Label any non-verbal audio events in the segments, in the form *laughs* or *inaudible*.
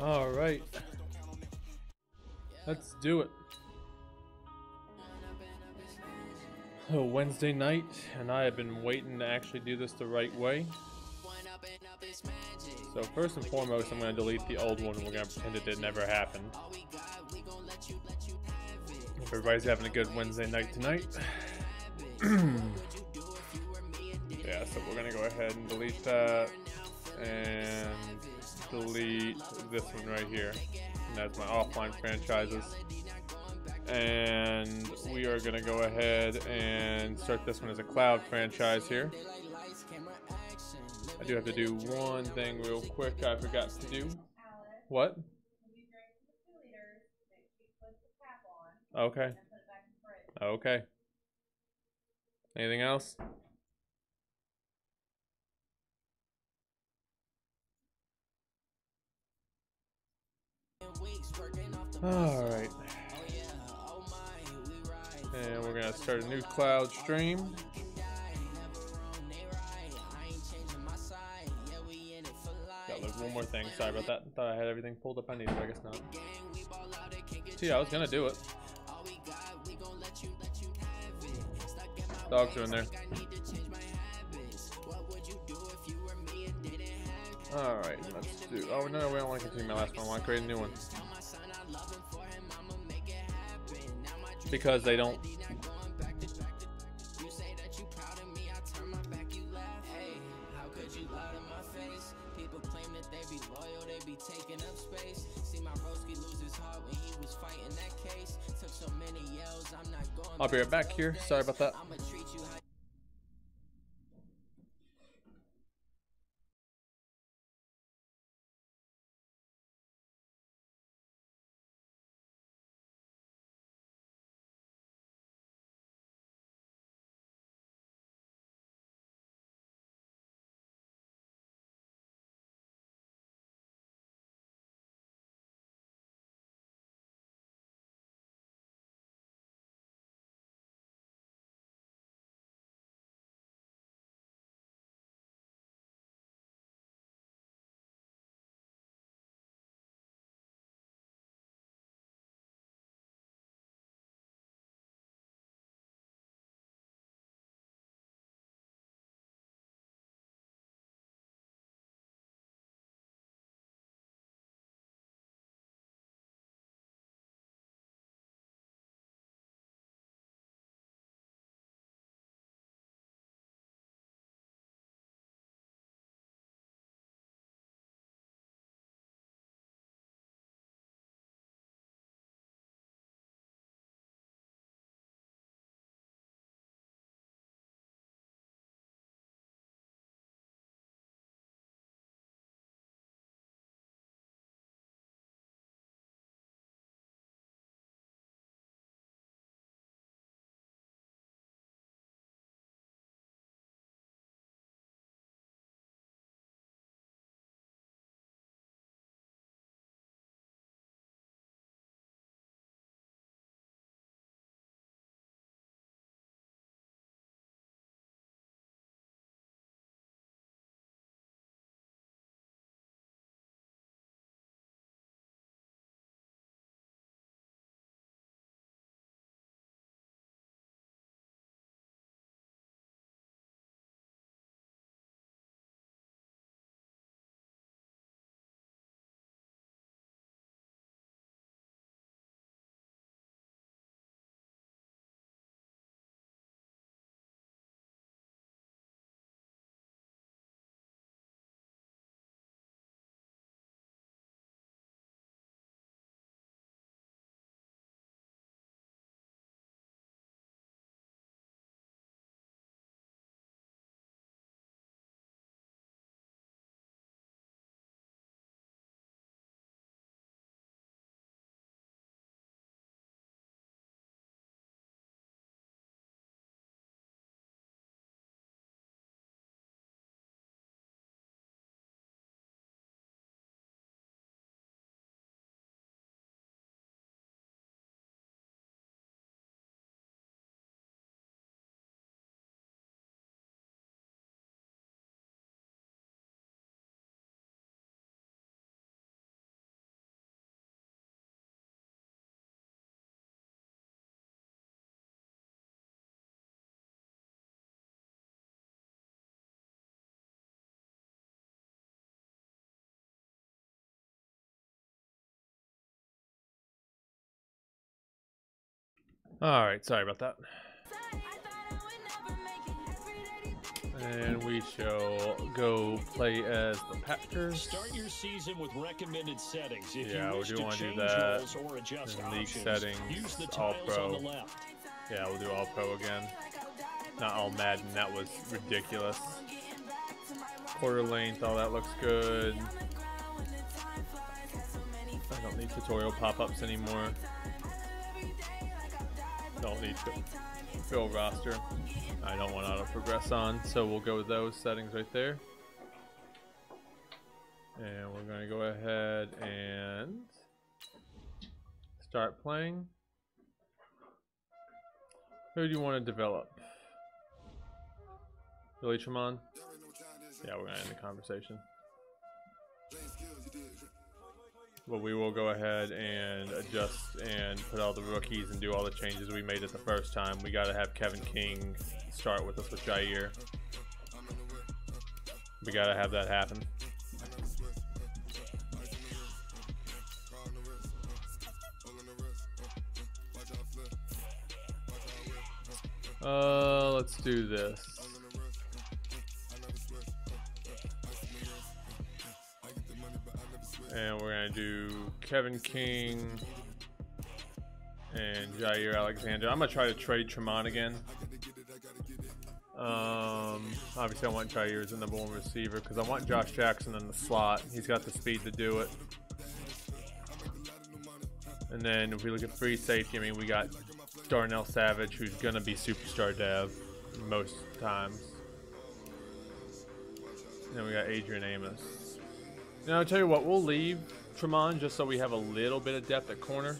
All right. Let's do it. Oh, Wednesday night, and I have been waiting to actually do this the right way. So first and foremost, I'm going to delete the old one. We're going to pretend it did never happened. Hope everybody's having a good Wednesday night tonight. *clears throat* yeah, so we're going to go ahead and delete that. And delete this one right here. And that's my offline franchises. And we are to go ahead and start this one as a cloud franchise here. I do have to do one thing real quick I forgot to do. What? Okay. Okay. Anything else? Alright. And we're gonna start a new cloud stream. Got like one more thing. Sorry about that. Thought I had everything pulled up I needed, I guess not. Yeah, I was gonna do it. Dogs are in there. Alright, let's do. Oh, no, no, we don't want to continue my last one. I want to create a new one. Because they don't. I'll be right back here. Sorry about that. All right, sorry about that. And we shall go play as the Packers. Start your season with recommended settings. If Yeah, you we do wanna do change that. roles or adjust In league options, settings, use the all pro. on the left. Yeah, we'll do all pro again. Not all Madden, that was ridiculous. Quarter length, all that looks good. I don't need tutorial pop-ups anymore. Don't need to fill roster. I don't want auto progress on, so we'll go with those settings right there. And we're going to go ahead and start playing. Who do you want to develop? Billy Tremont? Yeah, we're gonna end the conversation. But we will go ahead and adjust and put all the rookies and do all the changes we made it the first time. We gotta have Kevin King start with us with Jaire. We gotta have that happen. Uh, let's do this. And we're gonna do Kevin King and Jaire Alexander. I'm gonna try to trade Tramon again. Um, obviously, I want Jaire as the number one receiver because I want Josh Jackson in the slot. He's got the speed to do it. And then if we look at free safety, I mean, we got Darnell Savage, who's gonna be superstar dev most times. And then we got Adrian Amos. Now I'll tell you what, we'll leave Tramon just so we have a little bit of depth at corner.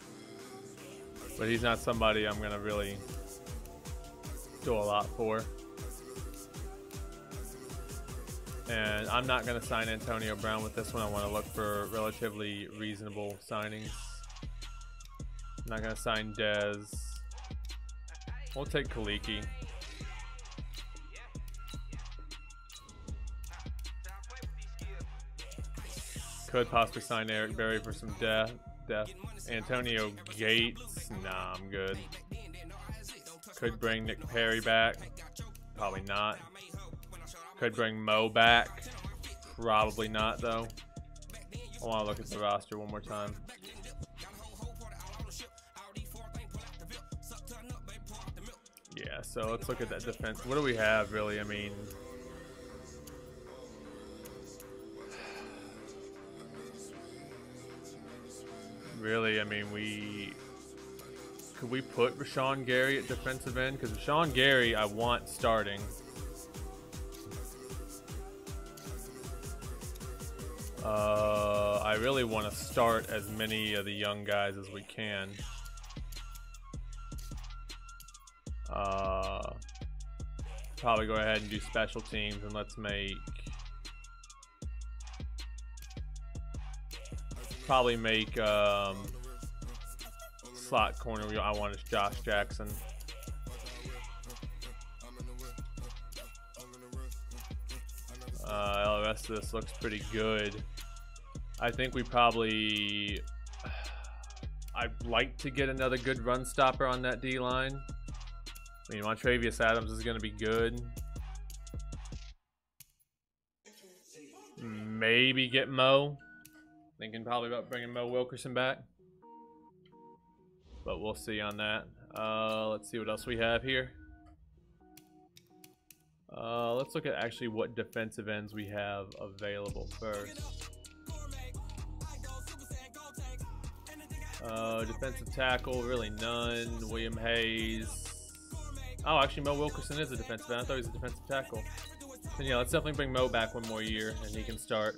But he's not somebody I'm gonna really do a lot for. And I'm not gonna sign Antonio Brown with this one. I want to look for relatively reasonable signings. I'm not gonna sign Dez. We'll take Kaliki. Could possibly sign Eric Berry for some death. Death. Antonio Gates. Nah, I'm good. Could bring Nick Perry back. Probably not. Could bring Mo back. Probably not though. I want to look at the roster one more time. Yeah, so let's look at that defense. What do we have really? I mean, really, I mean, we could we put Rashan Gary at defensive end? Because Rashan Gary, I want starting. Uh, I really want to start as many of the young guys as we can. Uh, probably go ahead and do special teams and let's make probably make um, slot corner. I want is Josh Jackson. Uh, the rest of this looks pretty good. I think we probably. *sighs* I'd like to get another good run stopper on that D line. I mean, Montravius Adams is going to be good. Maybe get Mo. Thinking probably about bringing Mo Wilkerson back. But we'll see on that. Uh, let's see what else we have here. Uh, let's look at actually what defensive ends we have available first. Uh, defensive tackle, really none. William Hayes. Oh, actually, Mo Wilkerson is a defensive end. I thought he was a defensive tackle. And yeah, let's definitely bring Mo back one more year, and he can start.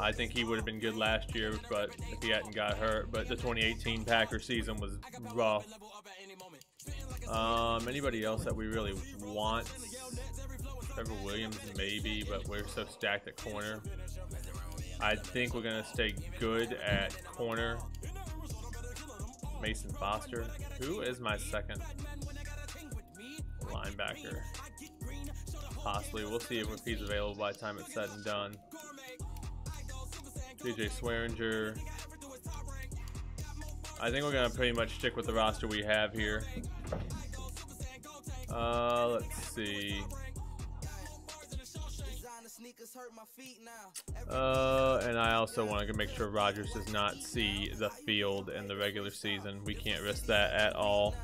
I think he would have been good last year, but if he hadn't got hurt. But the 2018 Packer season was rough. Um, anybody else that we really want? Trevor Williams, maybe, but we're so stacked at corner. I think we're gonna stay good at corner. Mason Foster. Who is my second linebacker? Possibly. We'll see if he's available by the time it's said and done. DJ Swearinger. I think we're gonna pretty much stick with the roster we have here. Uh, let's see. Uh, and I also want to make sure Rodgers does not see the field in the regular season. We can't risk that at all.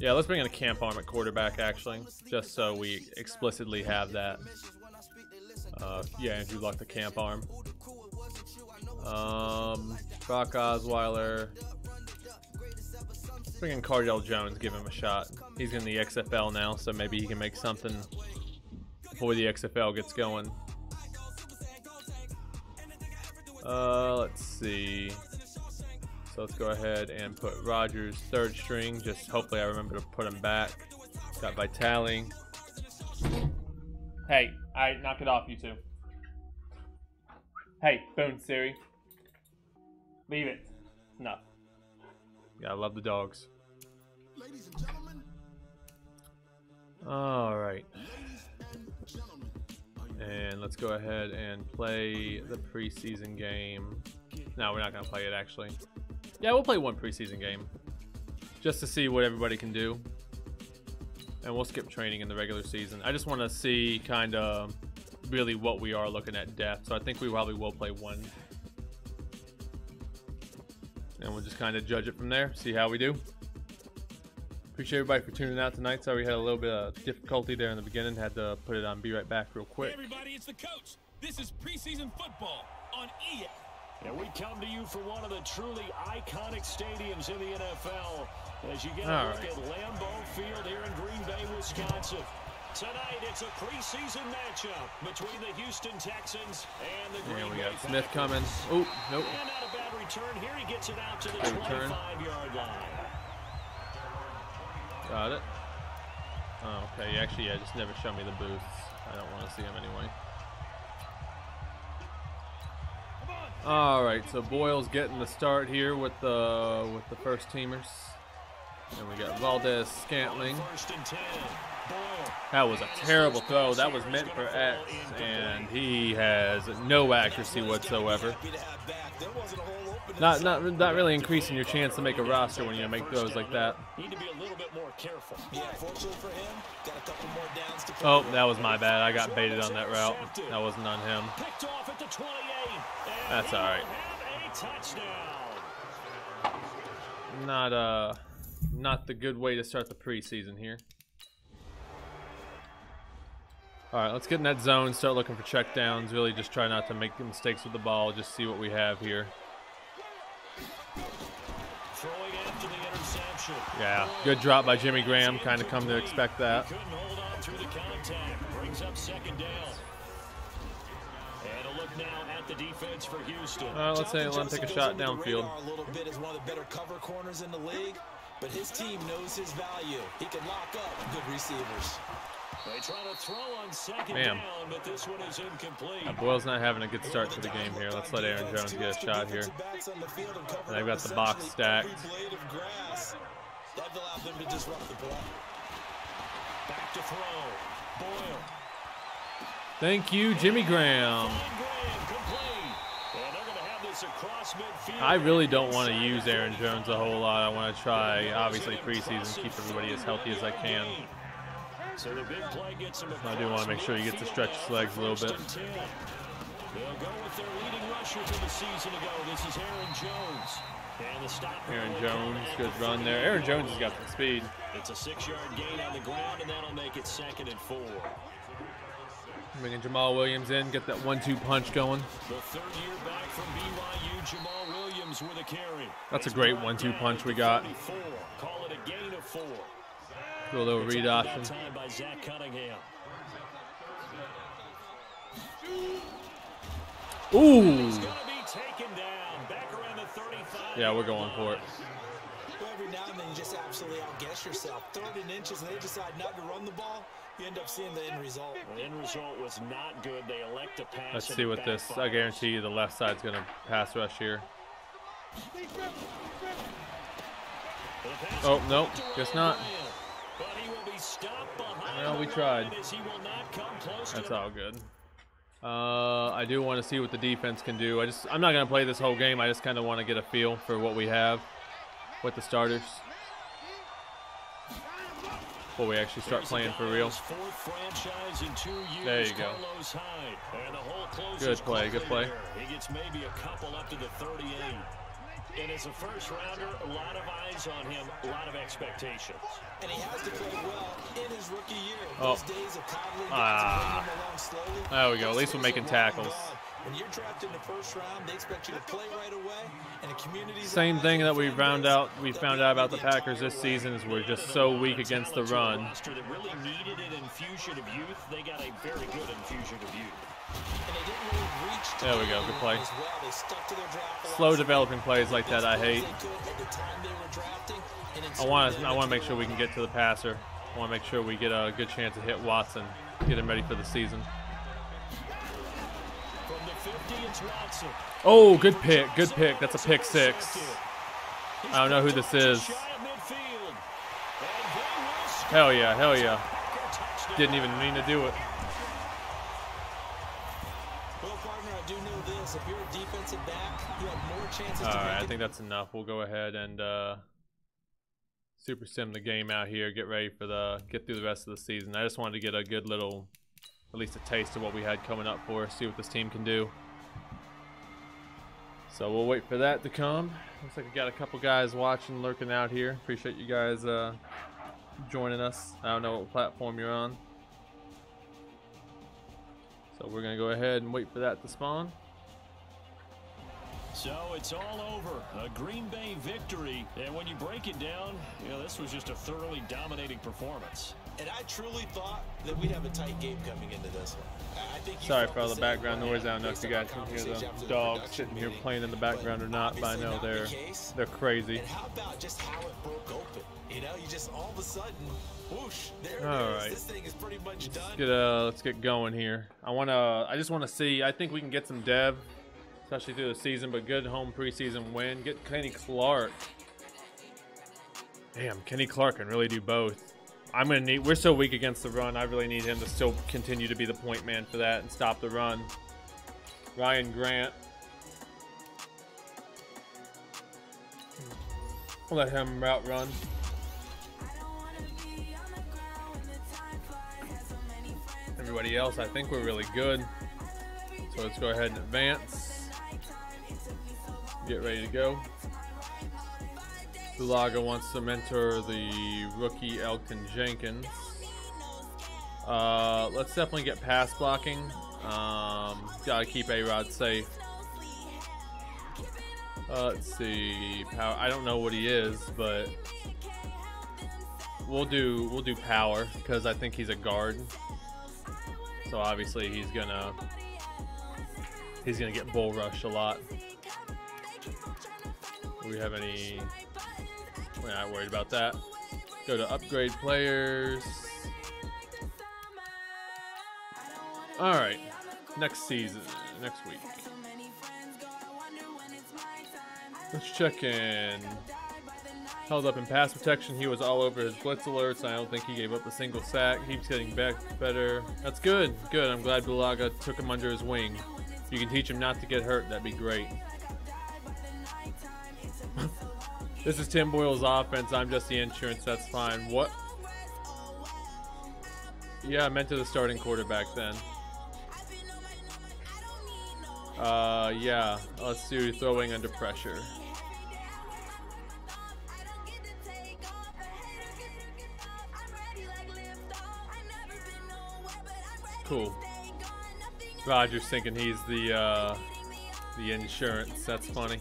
Yeah, let's bring in a camp arm at quarterback, actually, just so we explicitly have that. Uh, yeah, Andrew Luck, the camp arm. Um, Brock Osweiler. Bring in Cardale Jones, give him a shot. He's in the XFL now, so maybe he can make something before the XFL gets going. Uh, let's see. So let's go ahead and put Rodgers third string. Just hopefully I remember to put him back. Got Vitale. Hey, alright, knock it off, you two. Hey, boom, Siri. Leave it. No. Yeah, I love the dogs. Ladies and gentlemen. Alright. And let's go ahead and play the preseason game. No, we're not going to play it actually. Yeah, we'll play one preseason game. Just to see what everybody can do. And we'll skip training in the regular season. I just want to see kind of really what we are looking at depth. So I think we probably will play one. And we'll just kind of judge it from there, see how we do. Appreciate everybody for tuning out tonight. Sorry we had a little bit of difficulty there in the beginning. Had to put it on Be Right Back real quick. Hey everybody, it's the coach. This is preseason football on EA. And we come to you from one of the truly iconic stadiums in the NFL as you get a All look right. at Lambeau Field here in Green Bay, Wisconsin. Tonight, it's a preseason matchup between the Houston Texans and the Green Bay got Smith Packers. coming. Oh, nope. And not a bad return here. He gets it out to the 25-yard line. Got it. Oh, okay. Actually, yeah, just never show me the booths. I don't want to see them anyway. All right, so Boyle's getting the start here with the with the first teamers, and we got Valdes-Scantling. That was a terrible throw. That was meant for X, and he has no accuracy whatsoever. Not not not really increasing your chance to make a roster when you make throws like that. Need to be a little bit more careful. Yeah, fortunately for him, got a couple more downs to Oh, that was my bad. I got baited on that route. That wasn't on him. Picked off at the 28. And That's all right. will a. Not uh, not the good way to start the preseason here. All right, let's get in that zone. Start looking for checkdowns. Really, just try not to make mistakes with the ball. Just see what we have here. Throwing after the interception. Yeah, good drop by Jimmy Graham. Kind of come to expect that. Couldn't hold on through the contact. Brings up second down. And a look now at the defense for Houston. Uh, let's say let him take a shot goes under the downfield. A little bit as one of the better cover corners in the league, but his team knows his value. He can lock up good receivers. They try to throw on second Bam. down, but this one is incomplete. Uh, Boyle's not having a good start to the game here. Let's let Aaron Jones get a shot here. And they've got the box stacked. Blade of grass. That allowed them to disrupt the play. Back to throw. Boyle. Thank you, Jimmy Graham. Find Graham complete. And they're going to have this across midfield. I really don't want to use Aaron Jones a whole lot. I want to try, obviously, preseason, keep everybody as healthy as I can. So the big play gets him I do want to make sure he gets to stretch his legs a little bit. First and 10. They'll go with their leading rusher from the season ago. This is Aaron Jones. And the stop Aaron Jones, good run there. Aaron Jones has got some speed. It's a six-yard gain on the ground, and that'll make it second and four. Bringing Jamaal Williams in, get that one-two punch going. The third year back from BYU, Jamaal Williams with a carry. That's a great one-two punch we got. Call it a gain of four. Do a little It's read option. by Zach Cunningham. Ooh! It's going to be taken down. Back around the 35. Yeah, we're going for it. Every now and then you just absolutely outguess yourself. Third and inches, and they decide not to run the ball. You end up seeing the end result. The end result was not good. They elect to pass. Let's see what this. I guarantee you, the left side's gonna pass rush here. Oh, no, guess Ryan not. Bryant, But he will be stopped behind Well, we tried. line as he will not come close That's all good. Uh, I do want to see what the defense can do. I just I'm not gonna play this whole game. I just kind of want to get a feel for what we have with the starters before we actually start playing for real. fourth franchise in two years, There you go. Carlos Hyde. And the hole closes Good play, good play. He gets maybe a couple up to the 38. And as a first rounder, a lot of eyes on him, a lot of expectations. And he has to play well in his rookie year. Oh. Those days of Ah. and bringing them along slowly, There we go. At least we're making tackles. When you're drafted in the first round, they expect you to play right away, and the community's Same thing that we found out we found out about the Packers this season is we're just so weak against the run. That really needed an infusion of youth. They got a very good infusion of youth. There we go, good play. Slow developing plays like that I hate. I want to I want to make sure we can get to the passer. I want to make sure we get a good chance to hit Watson, get him ready for the season. From the 50, it's Watson. Oh, good pick, good pick. That's a pick six. I don't know who this is. Hell yeah, hell yeah. Didn't even mean to do it. Well, partner, I do know this. If you're a defensive back, you have more chances All to right, make I think that's enough. We'll go ahead and uh, super sim the game out here. Get ready for the get through the rest of the season. I just wanted to get a good little, at least a taste of what we had coming up for us. See what this team can do. So we'll wait for that to come. Looks like we got a couple guys watching, lurking out here. Appreciate you guys uh, joining us. I don't know what platform you're on. So we're gonna go ahead and wait for that to spawn. So it's all over. A Green Bay victory. And when you break it down, you know, this was just a thoroughly dominating performance. And I truly thought that we'd have a tight game coming into this one. I- I think Sorry for all the background noise. I don't know if you guys can hear the the dogs production sitting here playing in the background or not, but I know they're case. they're crazy. And how about just how it broke open? You know, you just all of a sudden, whoosh, there All it is. right. This thing is pretty much done. Get uh, let's get going here. I wanna, I just wanna see. I think we can get some dev, especially through the season. But good home preseason win. Get Kenny Clark. Damn, Kenny Clark can really do both. I'm gonna need. We're so weak against the run. I really need him to still continue to be the point man for that and stop the run. Ryan Grant. Let him route run. Everybody else, I think we're really good. So let's go ahead and advance. Get ready to go. Bulaga wants to mentor the rookie Elgton Jenkins. Uh, let's definitely get pass blocking. Um, gotta keep A Rod safe. Uh, let's see. Power. I don't know what he is, but we'll do we'll do power because I think he's a guard. So obviously he's gonna he's gonna get bull rushed a lot. We have any? We're not worried about that. Go to upgrade players. All right, next season, next week. Let's check in. Held up in pass protection. He was all over his blitz alerts. I don't think he gave up a single sack. Keeps getting back better. That's good. Good. I'm glad Bulaga took him under his wing. If you can teach him not to get hurt, that'd be great. This is Tim Boyle's offense. I'm just the insurance. That's fine. What? Yeah, I meant to the starting quarterback then. Uh, yeah. Let's do throwing under pressure. Cool. Roger's thinking he's the uh, the insurance. That's funny.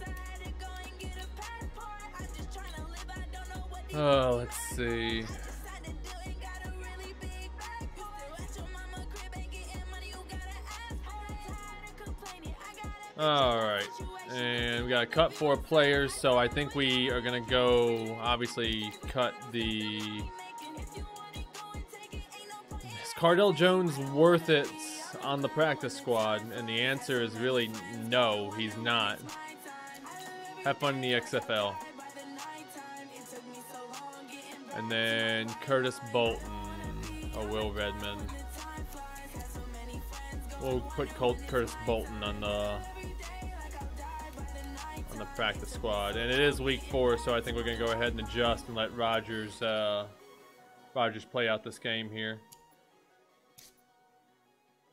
Oh, let's see. All right, and we got to cut four players, so I think we are gonna go. Obviously, cut the. Is Cardale Jones worth it on the practice squad? And the answer is really no, he's not. Have fun in the XFL. And then Curtis Bolton or Will Redmond. We'll put Colt Curtis Bolton on the on the practice squad, and it is week four, so I think we're gonna go ahead and adjust and let Rodgers uh, Rodgers play out this game here.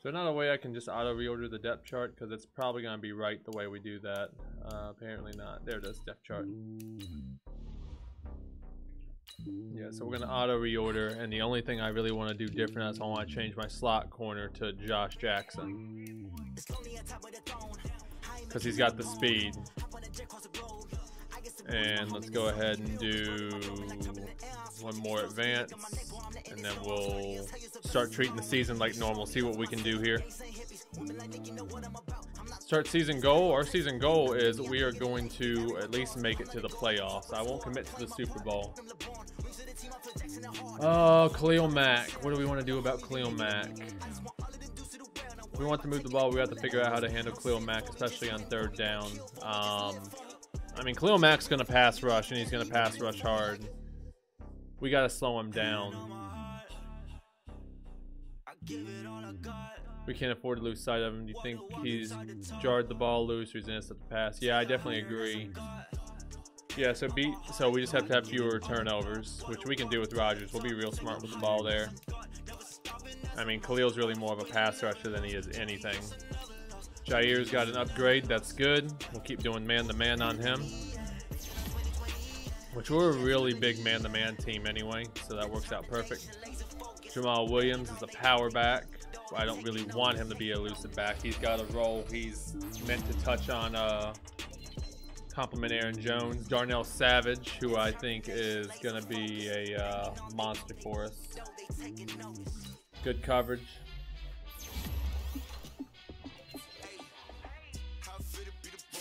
So not a way I can just auto reorder the depth chart because it's probably gonna be right the way we do that. Uh, apparently not. There it is, depth chart. Yeah, so we're gonna auto reorder, and the only thing I really want to do different is I want to change my slot corner to Josh Jackson because he's got the speed. And let's go ahead and do one more advance, and then we'll start treating the season like normal. See what we can do here. Start season goal. Our season goal is we are going to at least make it to the playoffs. I won't commit to the Super Bowl. Oh, Khalil Mack. What do we want to do about Khalil Mack? We want to move the ball, we have to figure out how to handle Khalil Mack, especially on third down. Um, I mean, Khalil Mack's going to pass rush, and he's going to pass rush hard. We got to slow him down. We can't afford to lose sight of him. Do you think he's jarred the ball loose or he's innocent the pass? Yeah, I definitely agree. Yeah, so beat. So we just have to have fewer turnovers, which we can do with Rodgers. We'll be real smart with the ball there. I mean, Khalil's really more of a pass rusher than he is anything. Jaire's got an upgrade. That's good. We'll keep doing man-to-man -man on him. Which we're a really big man-to-man -man team anyway, so that works out perfect. Jamaal Williams is a power back. I don't really want him to be a elusive back. He's got a role he's meant to touch on uh, compliment Aaron Jones. Darnell Savage, who I think is going to be a uh, monster for us. Good coverage.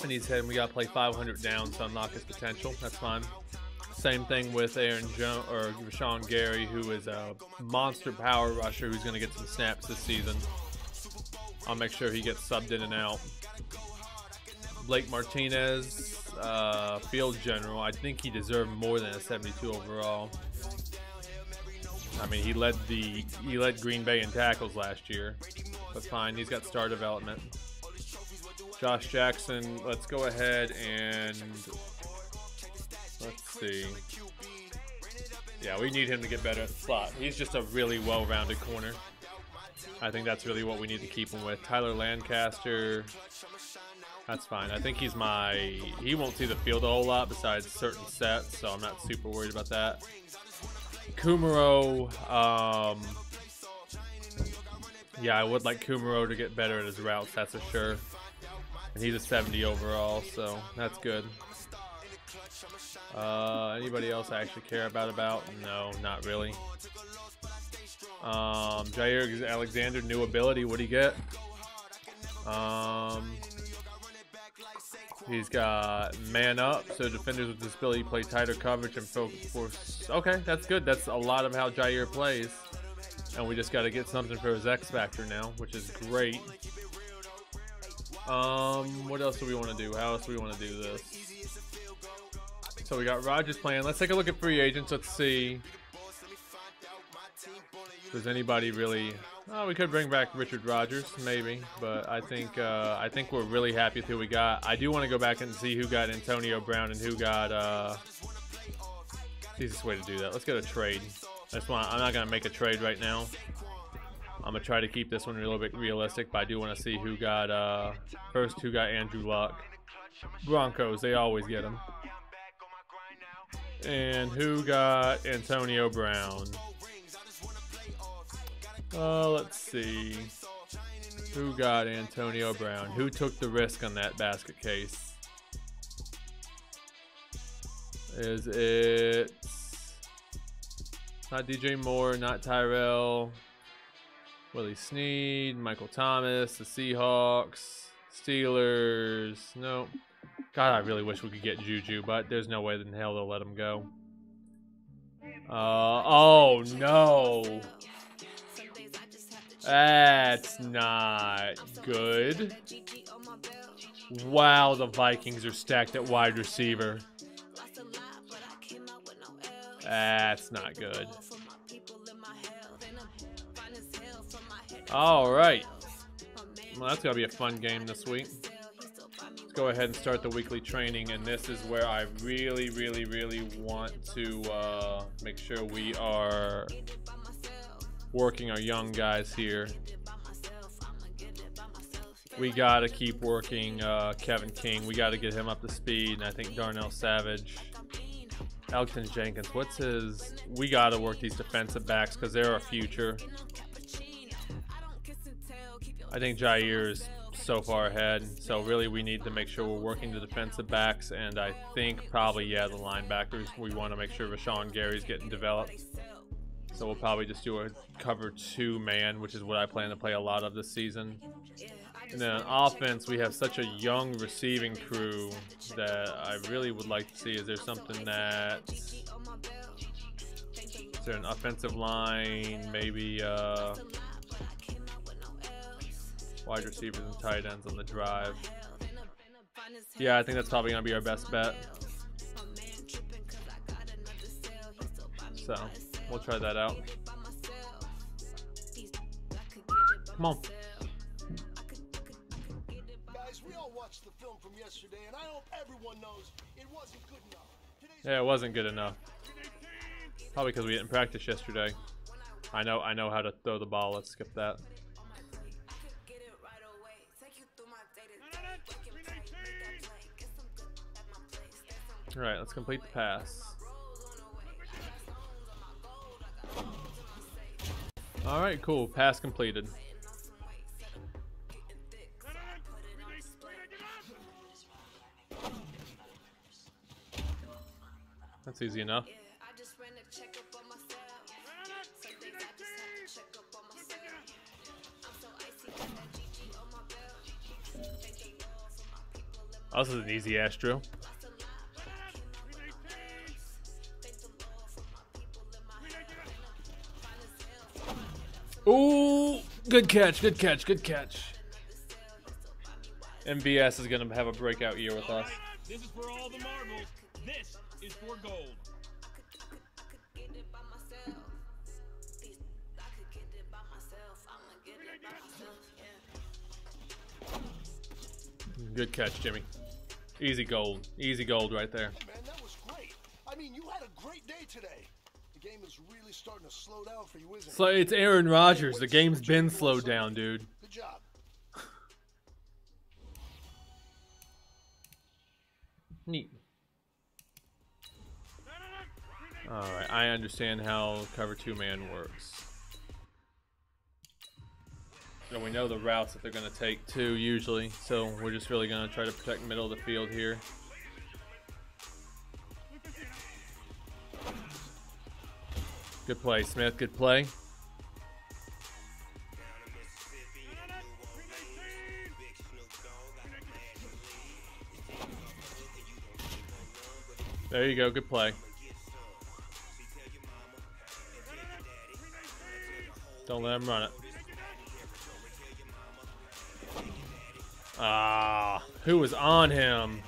And he's saying we got to play 500 down to unlock his potential. That's fine. Same thing with Aaron Jones or Rashan Gary, who is a monster power rusher who's going to get some snaps this season. I'll make sure he gets subbed in and out. Blake Martinez, uh, field general. I think he deserved more than a 72 overall. I mean, he led the he led Green Bay in tackles last year, but fine. He's got star development. Josh Jackson. Let's go ahead and let's see. Yeah, we need him to get better at the slot. He's just a really well-rounded corner. I think that's really what we need to keep him with. Tyler Lancaster, that's fine. I think he's my... He won't see the field a whole lot besides certain sets, so I'm not super worried about that. Kumaro, um... Yeah, I would like Kumaro to get better at his routes, that's for sure. And he's a 70 overall, so that's good. Uh, anybody else I actually care about about? No, not really. Um, Jaire Alexander, new ability. What do you get? Um, He's got man up, so defenders with disability play tighter coverage and focus force. Okay, that's good. That's a lot of how Jaire plays. And we just got to get something for his X Factor now, which is great. Um, what else do we want to do? How else do we want to do this? So we got Rodgers playing. Let's take a look at free agents. Let's see. Does anybody really Oh, we could bring back Richard Rodgers, maybe, but I think uh, I think we're really happy with who we got. I do want to go back and see who got Antonio Brown and who got. Uh, easiest way to do that. Let's get a trade. I just want. I'm not gonna make a trade right now. I'm gonna try to keep this one a little bit realistic, but I do want to see who got uh, first. Who got Andrew Luck? Broncos. They always get him. And who got Antonio Brown? Uh, let's see. Who got Antonio Brown? Who took the risk on that basket case? Is it not DJ Moore, not Tyrell, Willie Snead, Michael Thomas, the Seahawks, Steelers? No. God, I really wish we could get Juju, but there's no way in hell they'll let him go. Uh, oh no. That's not good. Wow, the Vikings are stacked at wide receiver. That's not good. All right. Well, that's gonna be a fun game this week. Go ahead and start the weekly training, and this is where I really, really, really want to uh, make sure we are working our young guys here. We got to keep working uh, Kevin King. We got to get him up to speed, and I think Darnell Savage. Elgton Jenkins, what's his? We got to work these defensive backs because they're our future. I think Jaire is so far ahead, so really we need to make sure we're working the defensive backs, and I think probably, yeah, the linebackers. We want to make sure Rashan Gary's getting developed. So we'll probably just do a cover two man, which is what I plan to play a lot of this season. And then on offense, we have such a young receiving crew that I really would like to see. Is there something that is there an offensive line, maybe uh, wide receivers and tight ends on the drive? Yeah, I think that's probably gonna be our best bet. So we'll try that out. Come on. Guys, we all watched the film from yesterday, and I hope everyone knows it wasn't good enough. Yeah, it wasn't good enough. Probably because we didn't practice yesterday. I know, I know how to throw the ball. Let's skip that. All right, let's complete the pass. All right, cool. Pass completed. That's easy enough. Oh, this is an easy ass drill. Ooh, good catch, good catch, good catch. MVS is gonna have a breakout year with us. This is for all the marbles. This is for gold. Good catch, Jimmy. Easy gold, easy gold right there. man, that was great. I mean, you had a great day today. The game is really starting to slow down for you, isn't So it's Aaron Rodgers. The game's been slowed down, dude. Good job. *laughs* Neat. Alright, I understand how cover two man works. So we know the routes that they're going to take too, usually. So we're just really going to try to protect middle of the field here. Good play, Smith. Good play. There you go. Good play. Don't let him run it. Ah, who was on him?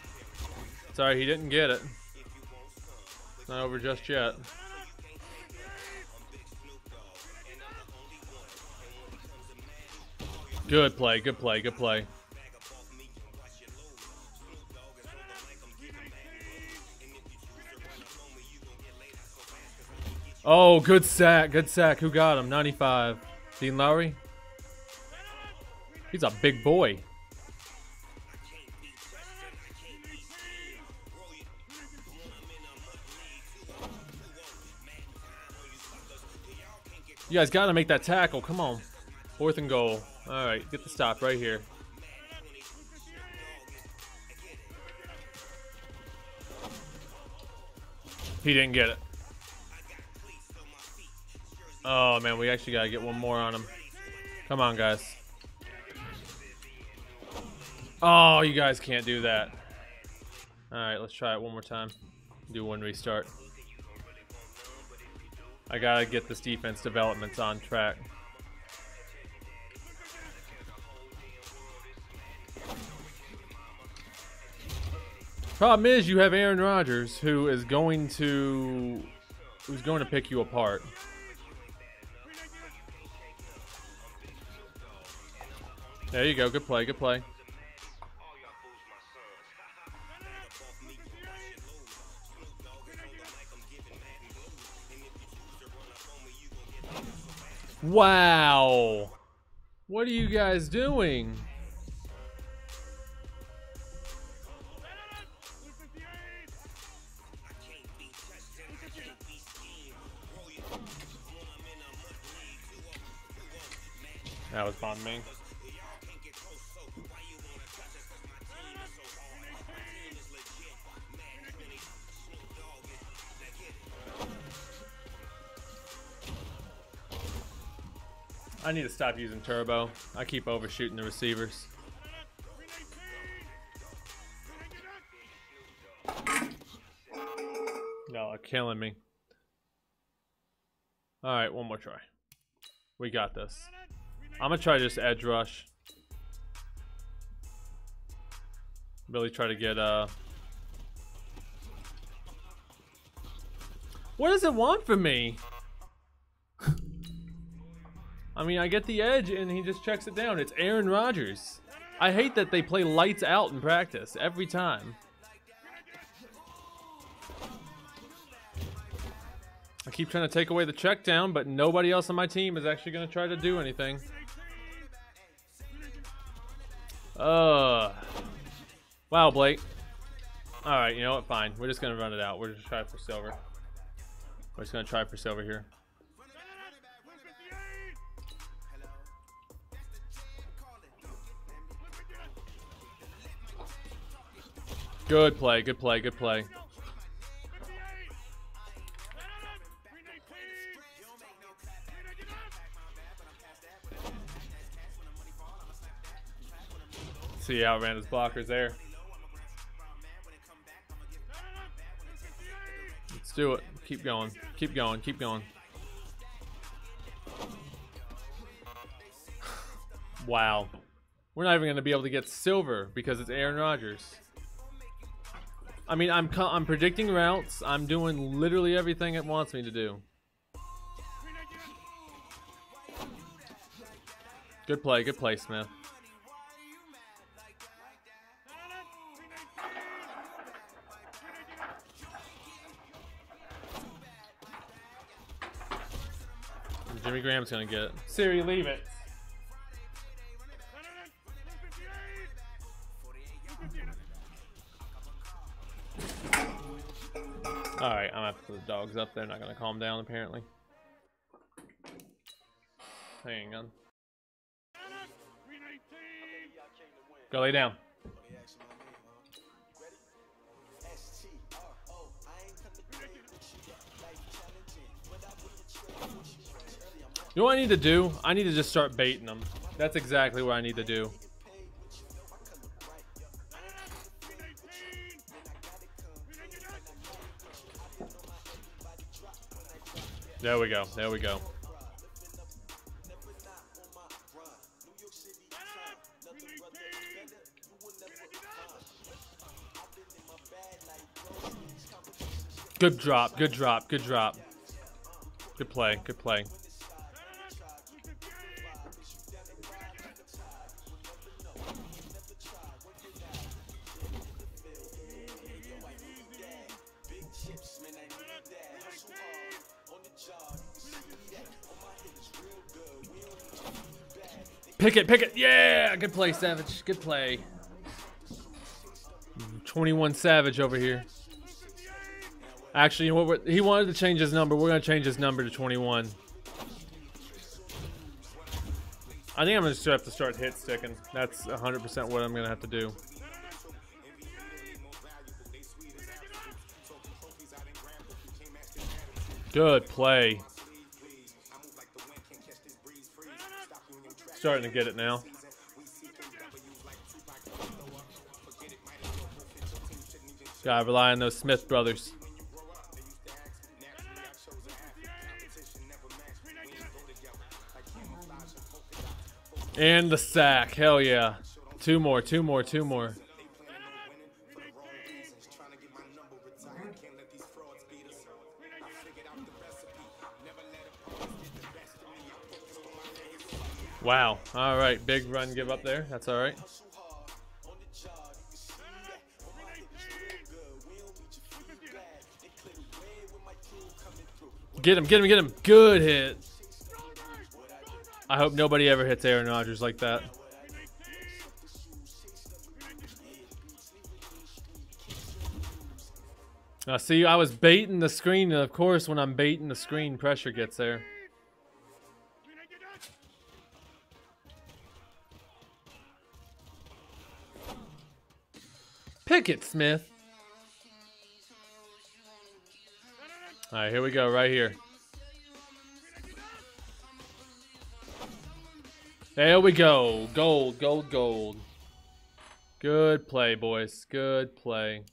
Sorry, he didn't get it. Not over just yet. Good play, good play, good play. Oh, good sack, good sack. Who got him? 95. Dean Lowry? He's a big boy. You guys got to make that tackle. Come on. Fourth and goal. All right, get the stop right here. He didn't get it. Oh man, we actually gotta get one more on him. Come on, guys. Oh, you guys can't do that. All right, let's try it one more time. Do one restart. I gotta get this defense developments on track. Problem is, you have Aaron Rodgers, who is going to, who's going to pick you apart. There you go. Good play. Good play. Wow. What are you guys doing? That was on me. I need to stop using turbo. I keep overshooting the receivers. Y'all are killing me. Alright, one more try. We got this. I'm gonna try just edge rush. Really try to get uh What does it want from me? I mean, I get the edge and he just checks it down. It's Aaron Rodgers. I hate that they play lights out in practice every time. I keep trying to take away the check down, but nobody else on my team is actually going to try to do anything. Uh, wow, Blake. All right, you know what? Fine. We're just to run it out. We're just try for silver. We're just to try for silver here. Good play, good play, good play. See how ran his blockers there. Let's do it. Keep going. Keep going. Keep going. *sighs* wow. We're not even going to be able to get silver because it's Aaron Rodgers. I mean, I'm I'm predicting routes. I'm doing literally everything it wants me to do. Good play, good play, Smith. Jimmy Graham's gonna get it. Siri, leave it. Alright, I'm gonna have to put the dogs up. They're not gonna calm down apparently. Hang on. Go lay down. Oh, You know what I need to do? I need to just start baiting them. That's exactly what I need to do. There we go. There we go. Good drop. Good drop. Good drop. Good play. Good play. Pick it, pick it. Yeah, good play, Savage. Good play. 21 Savage over here. Actually, what? He wanted to change his number. We're going to change his number to 21. I think I'm going to have to start hit sticking. That's 100% what I'm going to have to do. Good play. Starting to get it now. Gotta rely on those Smith brothers. And the sack. Hell yeah. Two more, two more, two more. Wow. All right. Big run give up there. That's all right. Get him, get him, get him. Good hit. I hope nobody ever hits Aaron Rodgers like that. Now, see, I was baiting the screen, and of course, when I'm baiting the screen, pressure gets there. Pickett Smith. All right, here we go, right here. There we go. Gold, gold, gold. Good play, boys. Good play.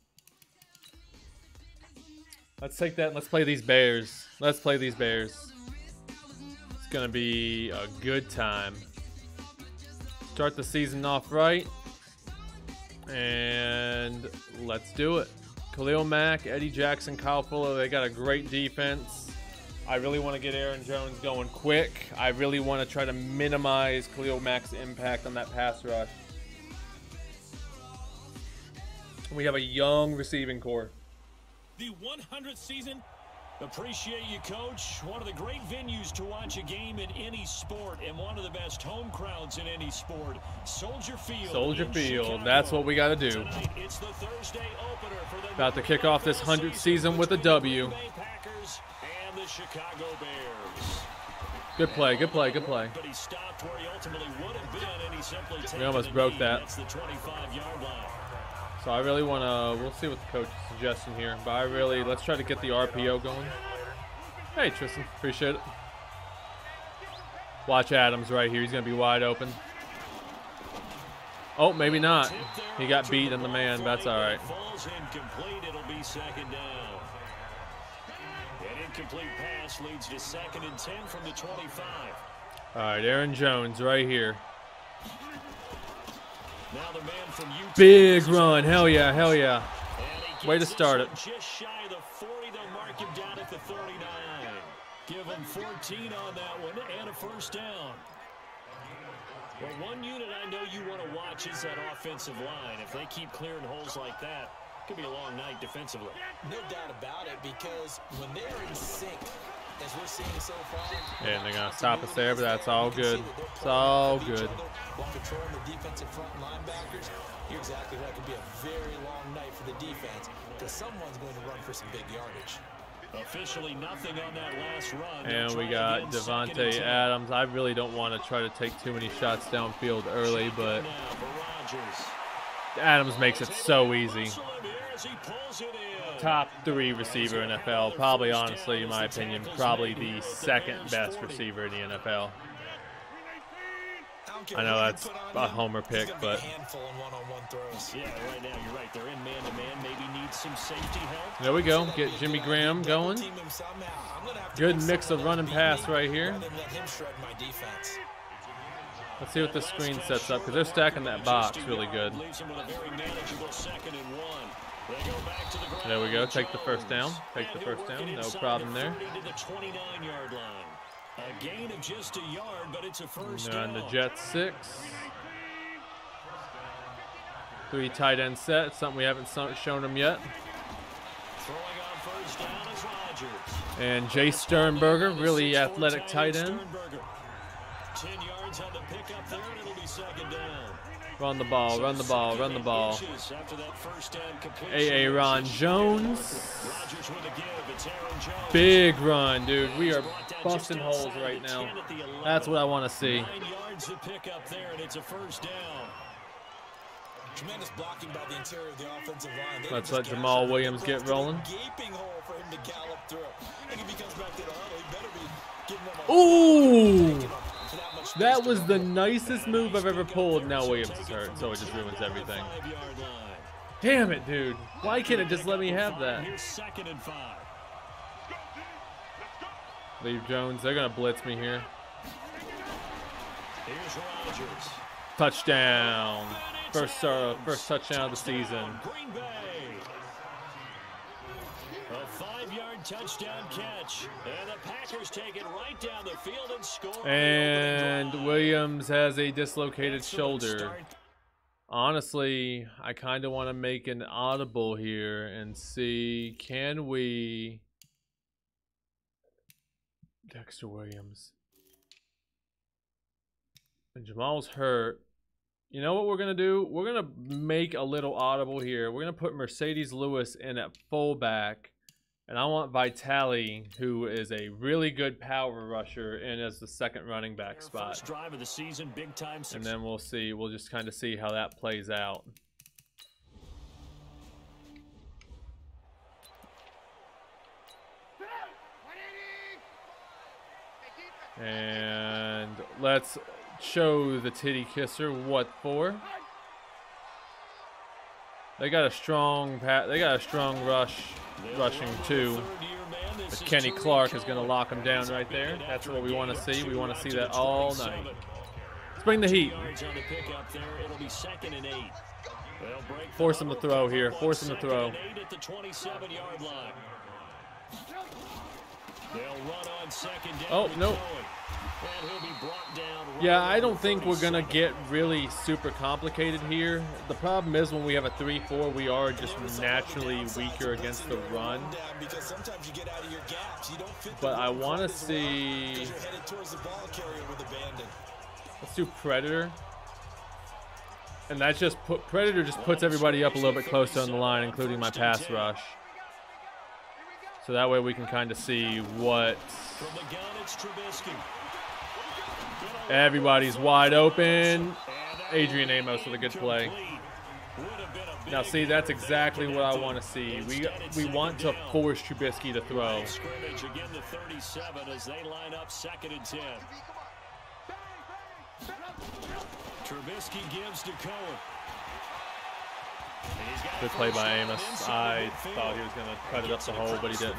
Let's take that. Let's play these Bears. Let's play these Bears. It's going to be a good time. Start the season off right. And let's do it. Khalil Mack, Eddie Jackson, Kyle Fuller, they got a great defense. I really want to get Aaron Jones going quick. I really want to try to minimize Khalil Mack's impact on that pass rush. We have a young receiving core. The 100th season Appreciate you, Coach. One of the great venues to watch a game in any sport and one of the best home crowds in any sport. Soldier Field. Soldier Field. Chicago. That's what we got to do. Tonight, it's the Thursday opener for the About to kick off this 100th season with a W. Packers and the Chicago Bears. Good play, good play, good play. But he stopped where he ultimately would have been, and he simply taken almost broke that. So I really want to, we'll see what the coach is suggesting here. But I really, let's try to get the RPO going. Hey, Tristan, appreciate it. Watch Adams right here. He's going to be wide open. Oh, maybe not. He got beat in the man. That's all right. It Falls incomplete. It'll be second down. An incomplete pass leads to second and 10 from the 25. All right, Aaron Jones right here. Now the man from Utah. Big run. Hell yeah, hell yeah. Way to start it. Just shy of the 40. They'll mark him down at the 39. Give him 14 on that one and a first down. Well, one unit I know you want to watch is that offensive line. If they keep clearing holes like that, it could be a long night defensively. No doubt about it, because when they're in sync, as we're seeing so far, And they're gonna stop us there, but that's all good. It's all good. While controlling the defensive front linebackers, you're exactly right. It could be a very long night for the defense because someone's going to run for some big yardage. Officially nothing on that last run. And we got again, second and Davante 10. Adams. I really don't want to try to take too many shots downfield early, but Now for Rodgers. Adams makes it so easy. Top three receiver in NFL. Probably, honestly, in my opinion, probably the second best receiver in the NFL. I know that's a homer pick, but-. There we go. Get Jimmy Graham going. Good mix of run and pass right here. Let's see what the screen sets up because they're stacking that box really good. There we go. Take the first down. Take the first down. No problem there. 30 to the 29-yard line. A gain of just a yard, but it's a on the Jets six. Three tight end set. Something we haven't shown them yet. And Jace Sternberger, really athletic tight end. Run the ball, run the ball, run the ball. A.A. Ron Jones. Big run, dude. We are busting holes right now. That's what I want to see. And. Tremendous blocking by the interior of the offensive line. They Let's let Jamaal. Williams get rolling. Gaping hole for him to gallop through. If he comes back to the huddle, he better be giving a Ooh! That was the nicest move I've ever pulled. Now Williams is hurt, so it just ruins everything. Damn it, dude. Why can't it just let me have that? Leave Jones. They're going to blitz me here. Touchdown. First, uh, first touchdown of the season. Green Bay. A five-yard touchdown catch. And the Packers take it right down the field and score. And. Williams has a dislocated Excellent shoulder. start. Honestly, I kind of want to make an audible here and see can we. Dexter Williams. And Jamaal's hurt. You know what we're going to do? We're going to make a little audible here. We're going to put Marcedes Lewis in at fullback. And I want Vitale, who is a really good power rusher, in as the second running back spot. First drive of the season, big time And then we'll see. We'll just kind of see how that plays out. And let's show the titty kisser what for. They got a strong pat. They got a strong rush, rushing. This But Kenny Clark is going to lock him down right there. That's what we want to see. We want to see that all night. Let's bring the heat. Force him to throw here. Force him to throw. and eight at the 27-yard line. They'll run on second down. Oh, with nope. Cohen. And he'll be brought down right Yeah, I don't think we're gonna get really super complicated here. The problem is when we have a 3-4, we are just naturally weaker against the run. Because sometimes you get out of your gaps. You don't fit the But I want to quite as well see. because you're headed towards the ball carrier with abandon. Let's do Predator. And that just put Predator just puts everybody up a little bit closer on the line, including my pass rush. So that way we can kind of see what From the gun, it's Trubisky. Everybody's wide open. Adrian Amos with a good play. incomplete. Would have been a Now see, that's exactly what I want to see. We we want to force Trubisky to throw. Line Scrimmage again the 37 as they line up second and 10. Trubisky gives to Cohen. Good play by Amos. I thought he was going to cut it up the hole, but he didn't.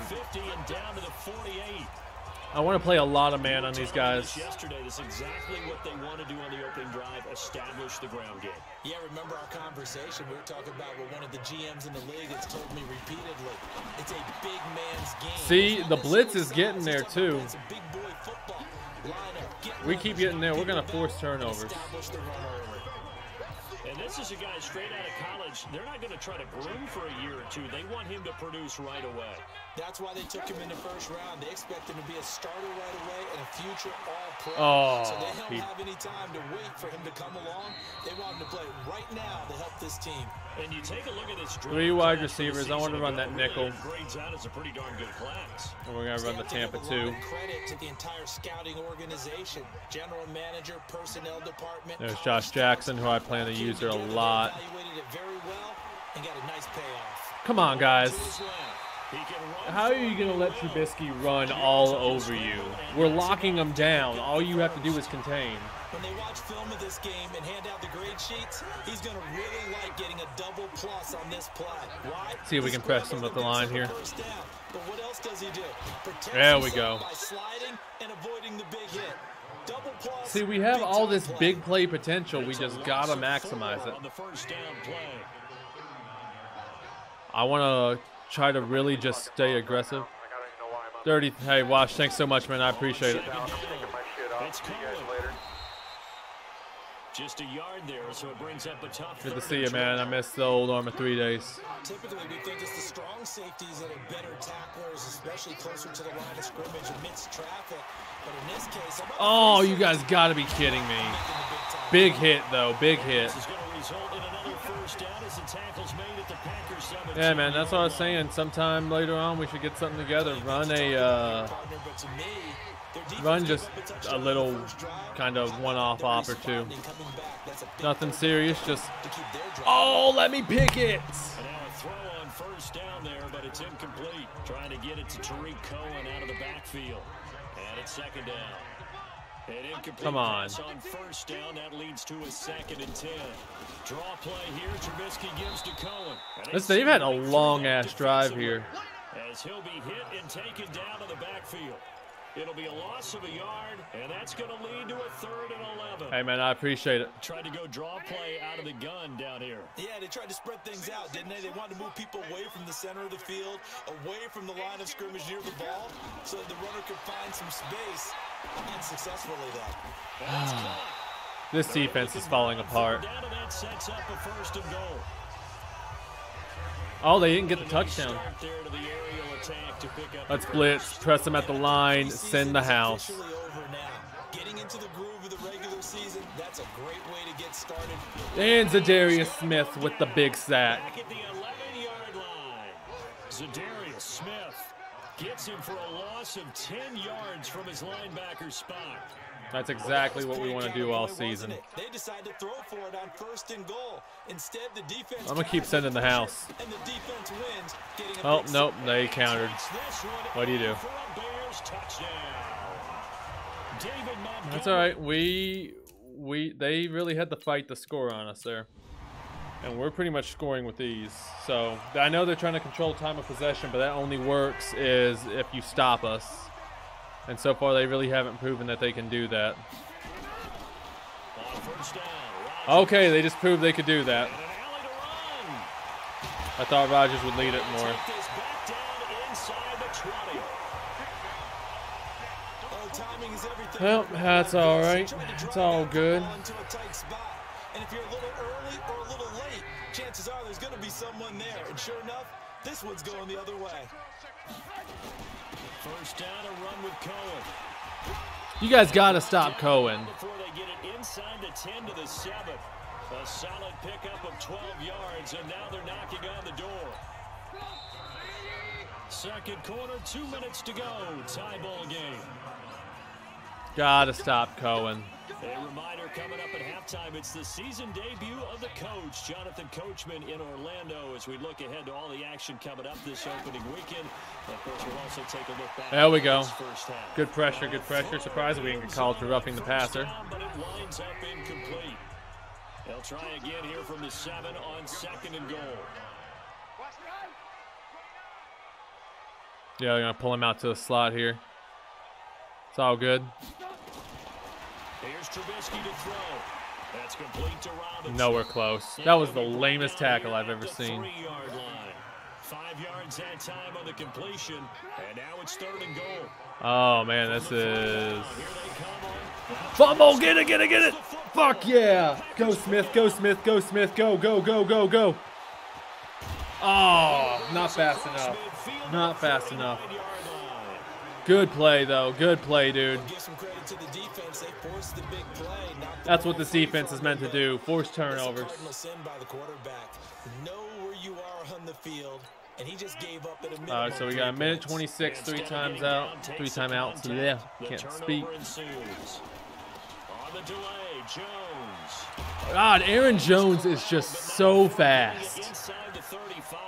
I want to play a lot of man on these guys. Yesterday, that's exactly what they want to do on the opening drive, establish the ground game. Yeah, remember our conversation? We were talking about what one of the GMs in the league has told me repeatedly. It's a big man's game. See, the blitz is getting there, too. It's a big boy football. Line get We keep getting there. We're gonna people force turnovers. Establish the run early. And this is a guy straight out of college. They're not going to try to groom for a year or two. They want him to produce right away. That's why they took him in the first round. They expect him to be a starter right away and a future all-pro. Oh, so they don't he- have any time to wait for him to come along. They want him to play right now to help this team. And you take a look at this Three wide class for the receivers. I want to run that nickel. Grades out as a pretty darn good class. And we're going to run the They have to Tampa give a lot too. Credit to the entire scouting organization, general manager, personnel department. There's Josh. Jackson, who I plan to use there a lot. Evaluated it very well and got a nice payoff. Come on, guys. To his left. He can run How are you going to let. Trubisky run all over you? We're locking him down. All you have to do is contain. They watch film of this game and hand out the grade sheets, he's going to really like getting a double plus on this play. Why? See if we can press him up the line here. down. But what else does he do? Protects There we go. By sliding and avoiding the big hit. Double plus. See, we have all this play. big play potential. We It's a just got to maximize it. On the first down play. I want to try to really just stay aggressive. 30. Hey, Wash, thanks so much, man. I appreciate it. Second down. It's Cohen. Just a yard there, so it brings up a tough Good to see you, man. I missed the old Armor three days. Typically, we think it's the strong safeties that are better tacklers, especially closer to the line of scrimmage amidst traffic. But in this case, I'm Oh, you guys got to be kidding me. big hit, though. Big hit. This is going to result in another first down as the tackle's made at the Packers 17. Yeah, man, that's what I was saying. Sometime later on, we should get something together. Run a, uh, Partner, but to me, their defense run just a little on the first drive, kind of one-off they're op or two. responding, coming back. That's a big Nothing serious, just. to keep their drive. Oh, let me pick it. And now throw on first down there, but it's incomplete. Trying to get it to Tarik Cohen out of the backfield. And it's second down. Come on. on first down. That leads to a second and ten. Draw play here. Trubisky gives to Cohen. Listen, they've had a seem right through long ass drive here. As he'll be hit and taken down to the backfield. It'll be a loss of a yard, and that's going to lead to a third and 11. Hey, man, I appreciate it. Tried to go draw play out of the gun down here. Yeah, they tried to spread things out, didn't they? They wanted to move people away from the center of the field, away from the line of scrimmage near the ball, so that the runner could find some space. And successfully that. Ah. And it's caught. This defense is falling apart. Down, and that sets up a first and goal. Oh, they didn't get the Good touchdown. Let's blitz, press them at the line, send the house. And Za'Darius Smith with the big sack. Back at the 11-yard line. Za'Darius Smith gets him for a loss of 10 yards from his linebacker spot. That's exactly what we want to do all season. They decided to throw for it on first and goal. Instead, the defense. I'm gonna keep sending the house. And the defense wins, getting a Oh, nope, they countered. Takes this one What do you do? in For a Bears. David That's all right. We we they really had to fight the score on us there. And we're pretty much scoring with these. So I know they're trying to control time of possession, but that only works is if you stop us. And so far they really haven't proven that they can do that. Okay, they just proved they could do that. I thought Rodgers would lead it more. Take this back down inside the 20. Timing is everything. Well, that's all right. It's all good. And if you're a little early or a little late, chances are there's going to be someone there. And sure enough, this one's going the other way. You guys gotta stop Cohen. Before they get it inside the 10 to the 7. A solid pickup of 12 yards, and now they're knocking on the door. Second quarter, two minutes to go. Tie ball game. Gotta stop Cohen. A reminder coming up at halftime. It's the season debut of the coach, Jonathan Coachman, in Orlando. As we look ahead to all the action coming up this opening weekend. And of course, we'll also take a look back. There we go. Good pressure, good pressure. Surprised we didn't get called for roughing the passer. But it winds up incomplete. They'll try again here from the seven on second and goal. Yeah, they're gonna pull him out to the slot here. It's all good. Here's Trubisky to throw. That's complete to Robinson. Nowhere close. That was the lamest tackle I've ever seen. Five yards that time on the completion, and now it's third and goal. Oh man, this is Here they come on. fumble. Get it, get it, get it. Fuck yeah! Go Smith, go Smith, go Smith, go, go, go, go, go. Oh, not fast enough. Not fast enough. 39-yard line. Good play though. Good play, dude. Give some credit to the defense. They forced the big play. knocked the That's what this defense is meant to do. Force turnovers. cardinal sin by the quarterback. Know where you are on the field, and he just gave up at a minimum. All right, so we got a minute 26, three times out, three timeouts. contact. Yeah, can't speak. ensues. On the delay, Jones. God, Aaron Jones is just so fast. Inside the 35.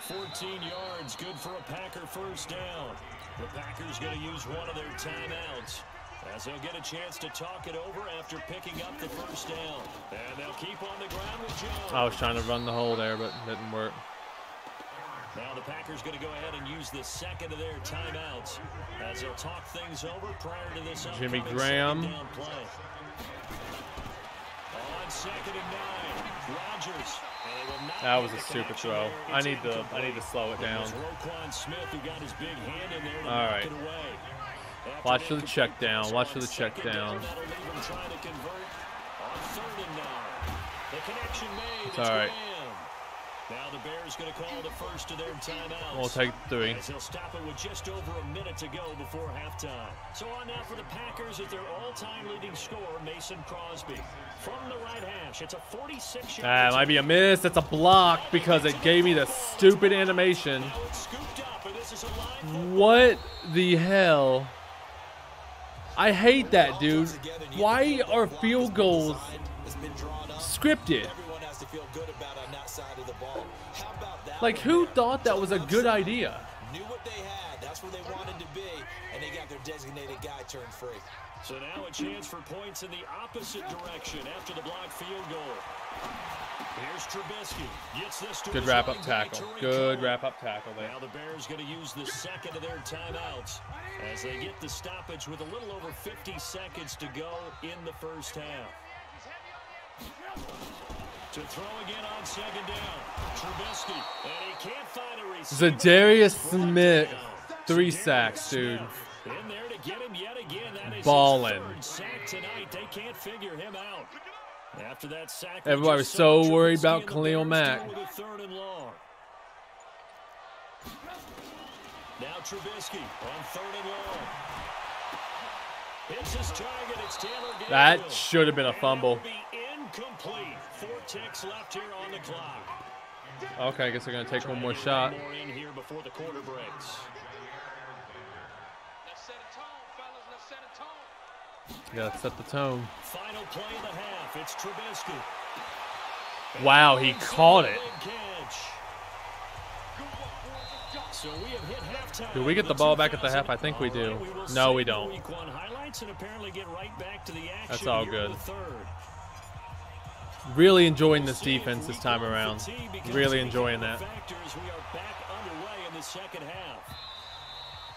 14 yards, good for a Packer first down. The Packers going to use one of their timeouts as they'll get a chance to talk it over after picking up the first down. And they'll keep on the ground with Jones. I was trying to run the hole there, but it didn't work. Now the Packers going to go ahead and use the second of their timeouts as they'll talk things over prior to this Jimmy Graham. On second and nine, Rodgers. And they will not That was a stupid throw. I need to I need to slow it down. was Roquan Smith who got his big hand in there to All right. it away. After Watch for the check down. Watch for the check down. That'll leave him trying to convert on third and nine. The connection made. It's all right. Graham. Now the Bears going to call the first of their timeouts. We'll take three. As they'll stop it with just over a minute to go before halftime. So on now for the Packers at their all-time leading scorer, Mason Crosby. From the right hash, it's a 46 yard Ah, it might be a miss. That's a block because it gave me the stupid animation. Now it's scooped up, and this is a line What the hell? I hate that, dude. Why are field goals It's been drawn up. scripted? Like, who thought that was a good idea? Knew what they had. That's where they wanted to be, and they got their designated guy turned free. So So now a chance for points in the opposite direction after the blocked field goal. Here's Trubisky. Gets this to Good wrap up tackle. Tarik Good wrap up tackle there. Now the Bears going to use the second of their timeouts as they get the stoppage with a little over 50 seconds to go in the first half. To throw again on second down. Trubisky. And he can't find a receiver. Za'Darius Smith, three sacks, dude. In there to get him yet again. That is Ballin'. sack tonight. They can't figure him out. After that sack, Everybody was so worried about Khalil Mack. deal with a third and long. Now Trubisky on third and long. Hits his target. It's Taylor Gabriel. That should have been a fumble. be incomplete. Ticks left here on the clock. Okay, I guess they're gonna take one more shot. More in here before the quarter breaks. Yeah, let's set the tone. Final play of the half. It's Trubisky. Wow, he caught it. So we have hit halftime. Do we get the ball back at the half? I think we do. All right, will No, we don't. Week one highlights and apparently get right back to the action That's all good. Really enjoying this defense this time around. Really enjoying that.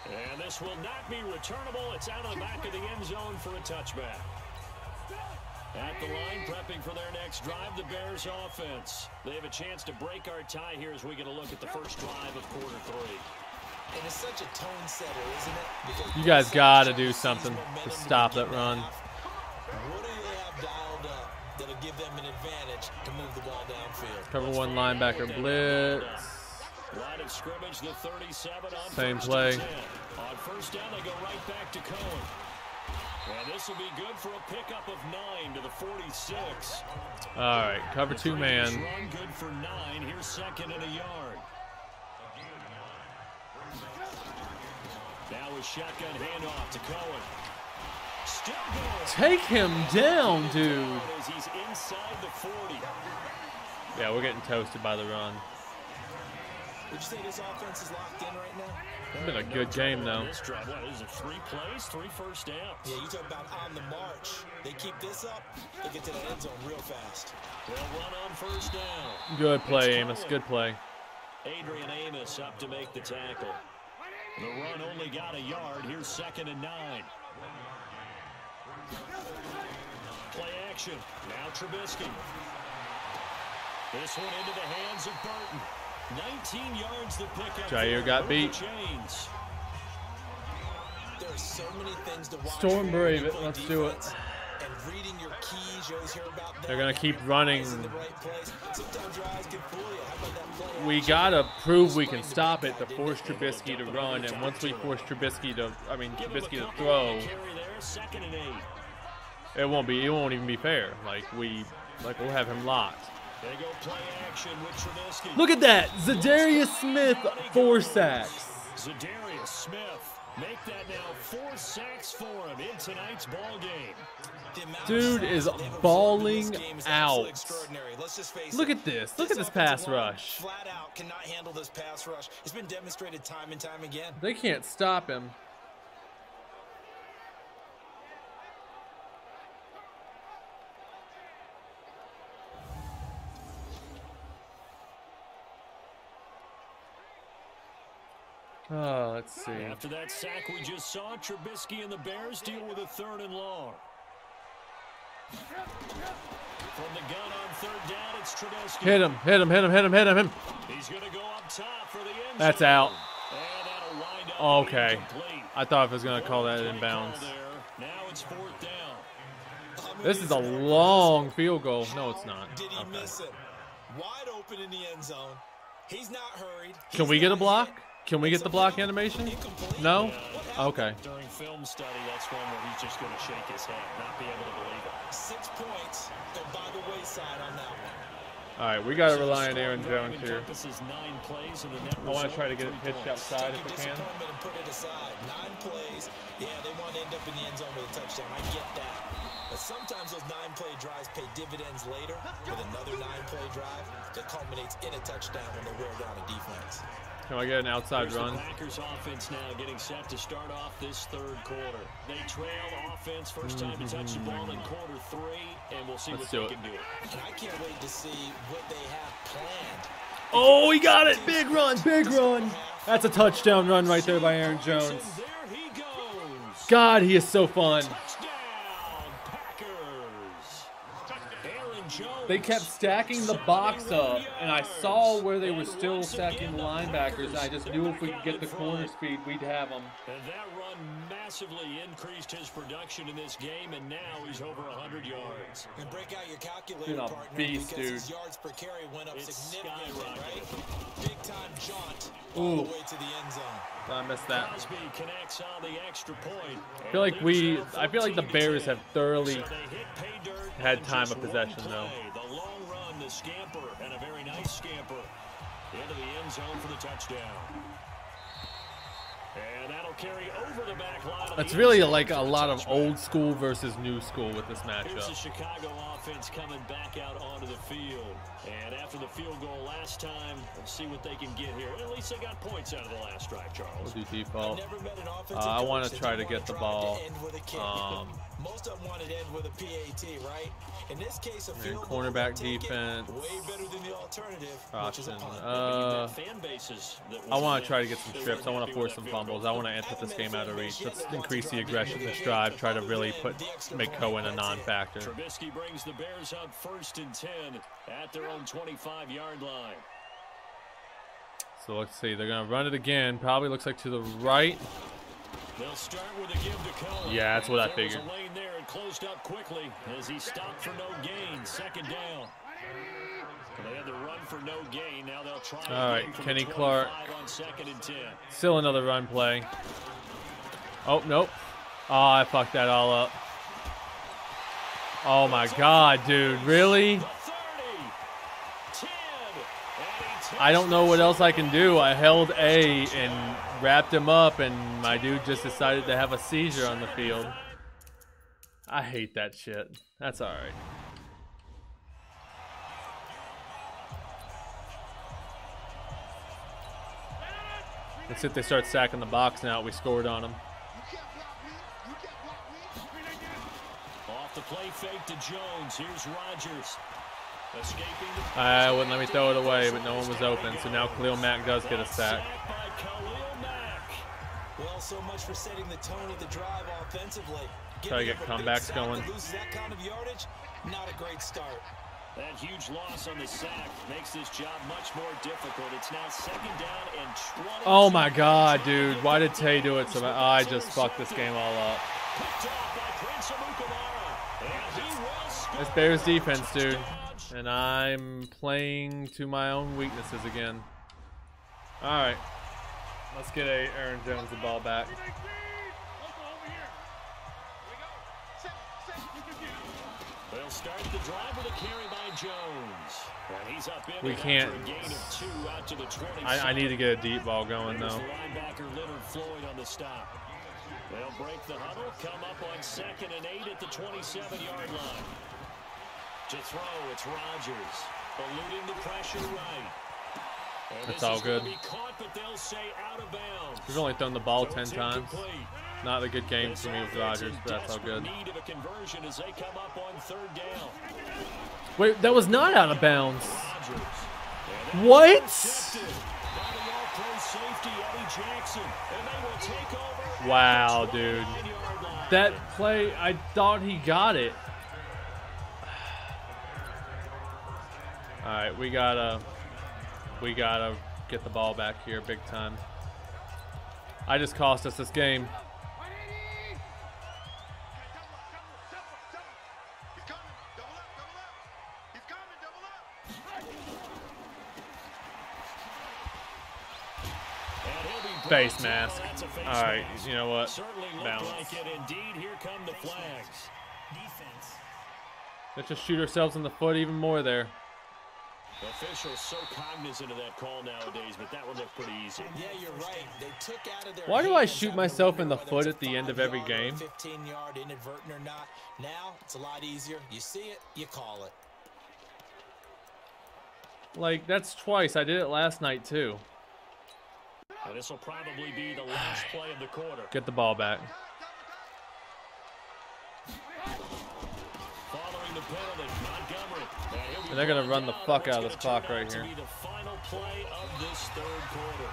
And this will not be returnable. It's out of the back of the end zone for a touchback. At the line, prepping for their next drive, the Bears offense. They have a chance to break our tie here as we get a look at the first drive of quarter three. And it's such a tone setter, isn't it? Because You guys do try to seize something to stop that run. half. What do they have dialed up that'll give them an advantage to move the ball downfield? Cover one linebacker what they have blitz. Line of scrimmage, the 37 on Same play. On first down, they go right back to Cohen. And this will be good for a pickup of nine to the 46. All right, cover two man. Run good for nine. Here's second and a yard. Now a shotgun handoff to Cohen. Still going. Take him down, dude. As he's inside the 40. Yeah, we're getting toasted by the run. Would you say this offense is locked in right now? It's been a good game though. This drive. What is it? Three plays, three first downs. Yeah, you talk about on the march. They keep this up, they get to the end zone real fast. They'll run on first down. Good play, Amos. Good play. Adrian Amos up to make the tackle. The run only got a yard. Here's second and nine. Play action. Now Trubisky. This one into the hands of Burton. 19 yards the pickup. Jaire got Over beat. chains. There are so many things to watch. Storm brave it. Let's do it. And reading your keys, you always hear about that. They're gonna keep running. eyes in the right place. Sometimes your eyes can fool you. How about that play We gotta prove we can stop it to force didn't? Trubisky to run, and once we force Trubisky to, I mean Give him a Trubisky to couple throw, it won't be, it won't even be fair. Like we, like we'll have him locked. They go play action with Trubisky. Look at that, Za'Darius Smith, four sacks. Za'Darius Smith make that now four sacks for him in tonight's ball game. The amount of Dude is they've absorbed in balling this game is absolutely out. extraordinary. Let's just face Look at this. Look at this pass rush. Flat out cannot handle this pass rush. It's been demonstrated time and time again. They can't stop him. Oh, let's see. After that sack we just saw, Trubisky and the Bears deal with a third and long. From the gun on third down, it's Trubisky. Hit him, hit him, hit him, hit him, hit him. He's going to go up top for the end zone. That's out. And that'll wind up Okay. incomplete. I thought I was going to call that Play inbounds. Now it's fourth down. This is a long field goal. No, it's not. Did he Okay. miss it? Wide open in the end zone. He's not hurried. Can we get a not block? Hit. Can we get the block animation? No? Okay. During film study, that's one where he's just going to shake his head, not be able to believe it. Six points go by the wayside on that one. All right, we got to rely on Aaron Jones here. nine plays the net I want to try to get it three pitched points. outside Take if your we can. and put it aside. Nine plays. Yeah, they want to end up in the end zone with a touchdown. I get that. But sometimes those nine-play drives pay dividends later with another nine-play drive that culminates in a touchdown when they wear down a defense. Can I get an outside Here's the run? Packers offense now getting set to start off this third quarter. They trail offense first time to touch the ball in quarter three, and we'll see Let's what do they it. can do. I can't wait to see what they have planned. Oh, he got it! Big run, big run. That's a touchdown run right there by Aaron Jones. And there he goes. God, he is so fun. Touchdown, Packers. Aaron Jones. They kept stacking the box up, and I saw where they were still stacking the linebackers. And I just knew if we could get the corner speed, we'd have them. And that run massively increased his production in this game, and now he's over 100 yards. And break out your calculator, You're partner, beast, because dude. his yards per carry went up It's significantly, right? Big time jaunt all Ooh. the way to the end zone. I missed that. Connects on the extra point. I feel like we, I feel like the Bears have thoroughly So they hit pay dirt had time of possession, though. The long run, the scamper, and a very nice scamper into the end zone for the touchdown. It's the really like a lot of old school versus new school with this Here's the matchup. Chicago offense coming back out onto the field. And after the field goal last time, let's see what they can get here. At least they got points out of the last drive, Charles. We'll do default. never met an offensive Uh, I wanna try to get the ball, end with a kick. um, Most of them wanted to end with a PAT, right? In this case, a And field goal cornerback with a ticket, defense. way better than the alternative, which is a Austin. Uh, fan bases that I want to try to get some that strips. I want to force some fumbles. I want to put this game out of reach. Let's increase the aggression this drive. Try to really put make Cohen a non-factor. Trubisky brings the Bears up first and 10 at their own 25-yard line. So let's see. They're gonna run it again. Probably looks like to the right. Yeah, that's what I figured. a lane there and closed up quickly as he stopped for no gain. Second down. They had the run for no gain. Now they'll try All right, Kenny Clark. on second and 10. Still another run play. Oh nope. Oh, I fucked that all up. Oh my god, dude. Really? The 30, 10, and he I don't know what else I can do. I held A and wrapped him up, and my dude just decided to have a seizure on the field. I hate that shit. That's alright. Let's see if they start sacking the box now. We scored on them. Off the play fake to Jones. Here's Rodgers. I wouldn't let me throw it away, but no one was open. So now Khalil Mack does get a sack. Well, so much for setting the tone of the drive offensively. Try to Giving get up a big comebacks going. that loses that kind of yardage, not a great start. That huge loss on the sack makes this job much more difficult. It's now second down and 20. Oh my god, dude. Why did Tay do it so much? I just fucked this game all up. Picked off by Prince Amukamara. And he will score. This Bears defense, dude. And I'm playing to my own weaknesses again. Alright. Let's get a Aaron Jones the ball back. They'll start the drive with a carry by Jones. And he's up in We can't- a gain of two out to the 20. I, I need to get a deep ball going though. linebacker Leonard Floyd on the stop. They'll break the huddle, come up on second and eight at the 27-yard line. To throw, it's Rodgers. Eluding the pressure right. And That's all good. Be caught, but they'll say out of bounds. We've only thrown the ball 10 times. Not a good game for me with Rodgers, but that's all good. Need of a conversion as they come up on third down. Wait, that was not out of bounds. Rodgers. And that What? intercepted by the all-pro safety Eddie Jackson, and they will take over. at Wow, dude. That play, I thought he got it. *sighs* Alright, we gotta, we gotta get the ball back here big time. I just cost us this game. And he'll be brought Face mask. Face Alright, mask. you know what? Certainly looked like it. Indeed, here come the flags. Let's just shoot ourselves in the foot even more there. Officials so cognizant of that call nowadays, but that one looked pretty easy. Yeah, you're right. They took out of their Why do I shoot myself in the foot at the end of every five-yard or a game? 15 yard inadvertent or not. Now it's a lot easier. You see it, you call it. Like, that's twice. I did it last night too. And this will probably be the last *sighs* play of the quarter. Get the ball back. Following the penalty, Montgomery. And they're gonna run the fuck out of this clock right here. the final play of this third quarter.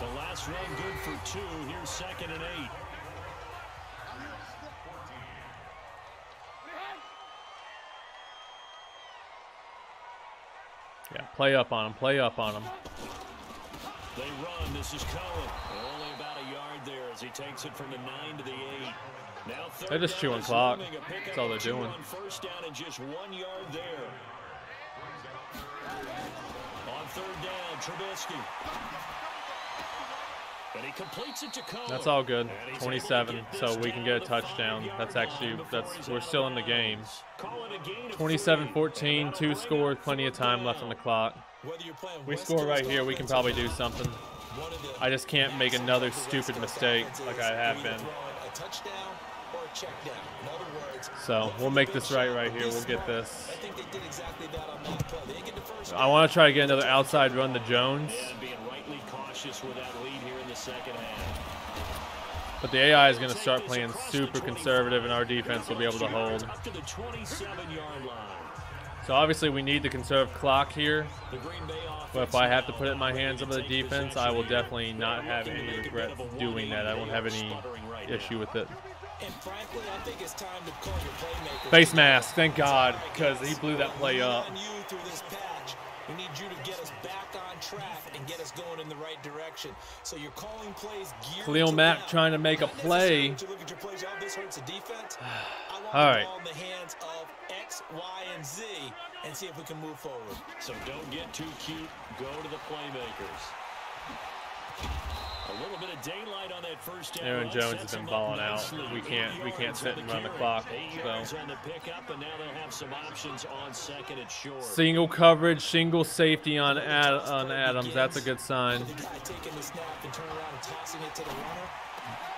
The last run good for two. Here's second and eight. Yeah, play up on him. Play up on him. They run. This is Cohen. Only about a yard there as he takes it from the nine to the eight. Now they're just chewing clock. looming. A pickup That's all they're doing. First down and just one yard there. Trubisky. And he completes it to. That's all good. And he's able to 27, so we can get a touchdown. That's actually that's we're still in the game. bounds. Call it a gain of 27 three. 14, two scores, plenty of time left on the clock. Whether you're playing We score right here, we can probably do something. one of the I just can't make another stupid mistake like I have been. So we'll make this right right here. We'll get this. I think they did exactly that on that play. They didn't get the first I want to try to get another outside run to Jones, And being rightly cautious with that lead here in the second half. but the AI is going to start playing super conservative, and our defense will be able to hold. Up to the 27-yard line. So obviously we need to conserve clock here. The Green Bay But if I have to put it in my hands of the defense, I will definitely not have any regret bit of a doing that. I won't have any issue with it. And frankly, I think it's time to call your playmakers. Face mask, thank God, because he blew that play up. on you through this patch. We need you to get us back on track and get us going in the right direction. So you're calling plays geared Khalil Mack them. trying to make a play. that you look at your plays, this hurts the defense. *sighs* I want All the right. ball in the hands of X, Y, and Z and see if we can move forward. So don't get too cute. Go to the playmakers. A little bit of daylight on that first down. Aaron Jones has been balling out. We can't- we can't sit and run the clock, so. yards on the pickup, and now they'll have some options on second and short. Single coverage, single safety on Ad- on Adams. That's a good sign. The guy taking the snap and turning around and tossing it to the runner.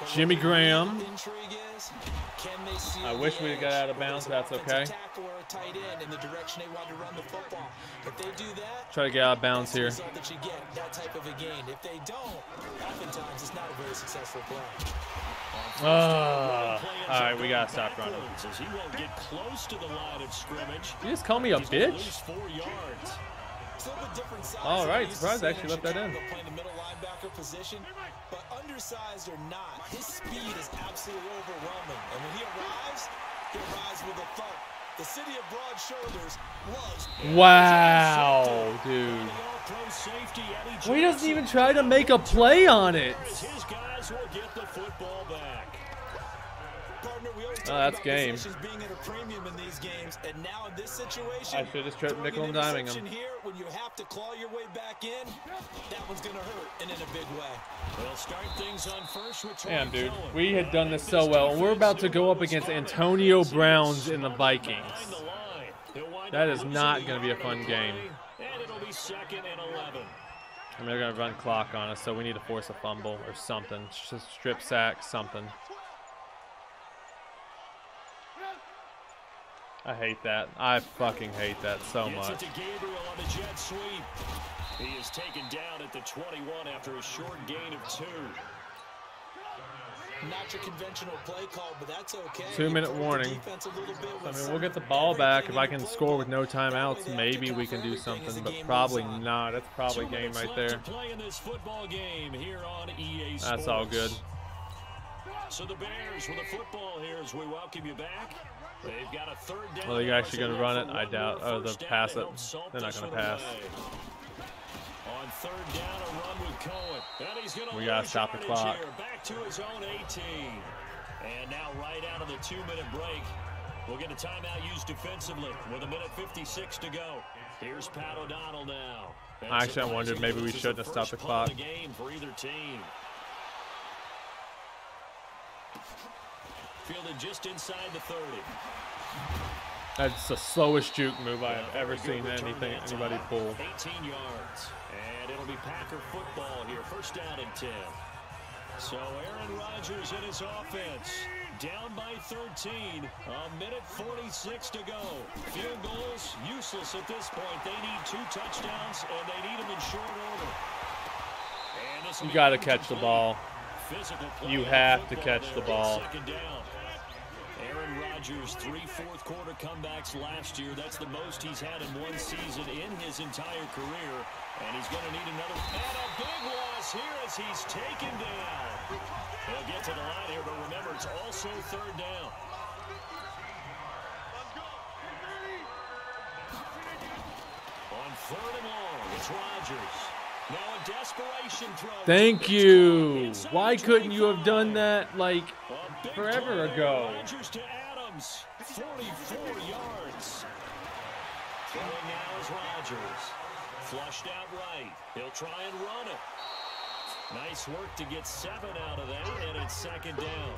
But Jimmy Graham. Real intrigue is, can they seal I wish we'd got out of bounds, that's okay. tackle or a tight end in the direction they want to run the football. If they do that, Try to get out of bounds here. result that you get, that type of a gain. If they don't, oftentimes it's not a very successful play. Ah, all right, we gotta stop running. As he won't get close to the line of scrimmage. You just call me a He's gonna bitch? Lose four yards. It's a little bit different size All than right, we used to surprised actually left that in. Chicago Playing the middle linebacker position, but undersized or not, his speed is absolutely overwhelming. And when he arrives, he arrives with a thump. The city of broad shoulders loves. Wow, dude. The all-pro safety, Eddie Well, he doesn't even try to make a play on it. Oh, that's game. possessions being at a premium in these games, and now in this situation, I should've just throwing nickel an and diming him. Here, when you have to claw your way back in, that one's gonna hurt, and in a big way. They'll start things on first with Damn, dude. We had done this so well, and we're about to go up against. Antonio Browns in the Vikings. the line. He'll wind That is not gonna be a fun game. And it'll be second and 11. I mean, they're gonna run clock on us, so we need to force a fumble or something. Just strip sack, something. I hate that. I fucking hate that so much. to Gabriel on the jet sweep. He is taken down at the 21 after a short gain of two. Not your conventional play call, but that's okay. Probe the warning. defense a little bit I mean, we'll get the ball back. If I can score with no playbook. That way timeouts, they have to maybe we can do something, but probably not. That's probably Two game right there. To play in this football game here on EA Sports. That's all good. So the Bears with a football here as we welcome you back. They've got a third down. Well, are they actually gonna run it? I doubt- oh, they'll pass it. They're not gonna pass. On third down, a run with Cohen. And he's gonna We gotta stop the clock. Here, back to his own 18. And now right out of the two-minute break, we'll get a timeout used defensively with a minute 56 to go. Here's Pat O'Donnell now. And Actually, I wondered maybe we surprisingly, this is shouldn't have stopped the first punt of clock. The game for either team. Fielded just inside the 30. That's the slowest juke move I have ever seen anything anybody pull. 18 yards. And it'll be Packer football here. First down and 10. So Aaron Rodgers in his offense. Down by 13. A minute 46 to go. Field goals useless at this point. They need two touchdowns, and they need them in short order. And You got to catch the ball. You have to catch the ball. Rodgers, three fourth quarter comebacks last year. That's the most he's had in one season in his entire career. And he's going to need another. And a big loss here as he's taken down. He'll get to the line here, but remember, it's also third down. On third and long, it's Rodgers. Now a desperation throw. Thank you. Why couldn't you have done that like forever ago? Rodgers Adams, 44 yards. Throwing now is Rodgers. Flushed out right. He'll try and run it. Nice work to get seven out of that, and it's second down.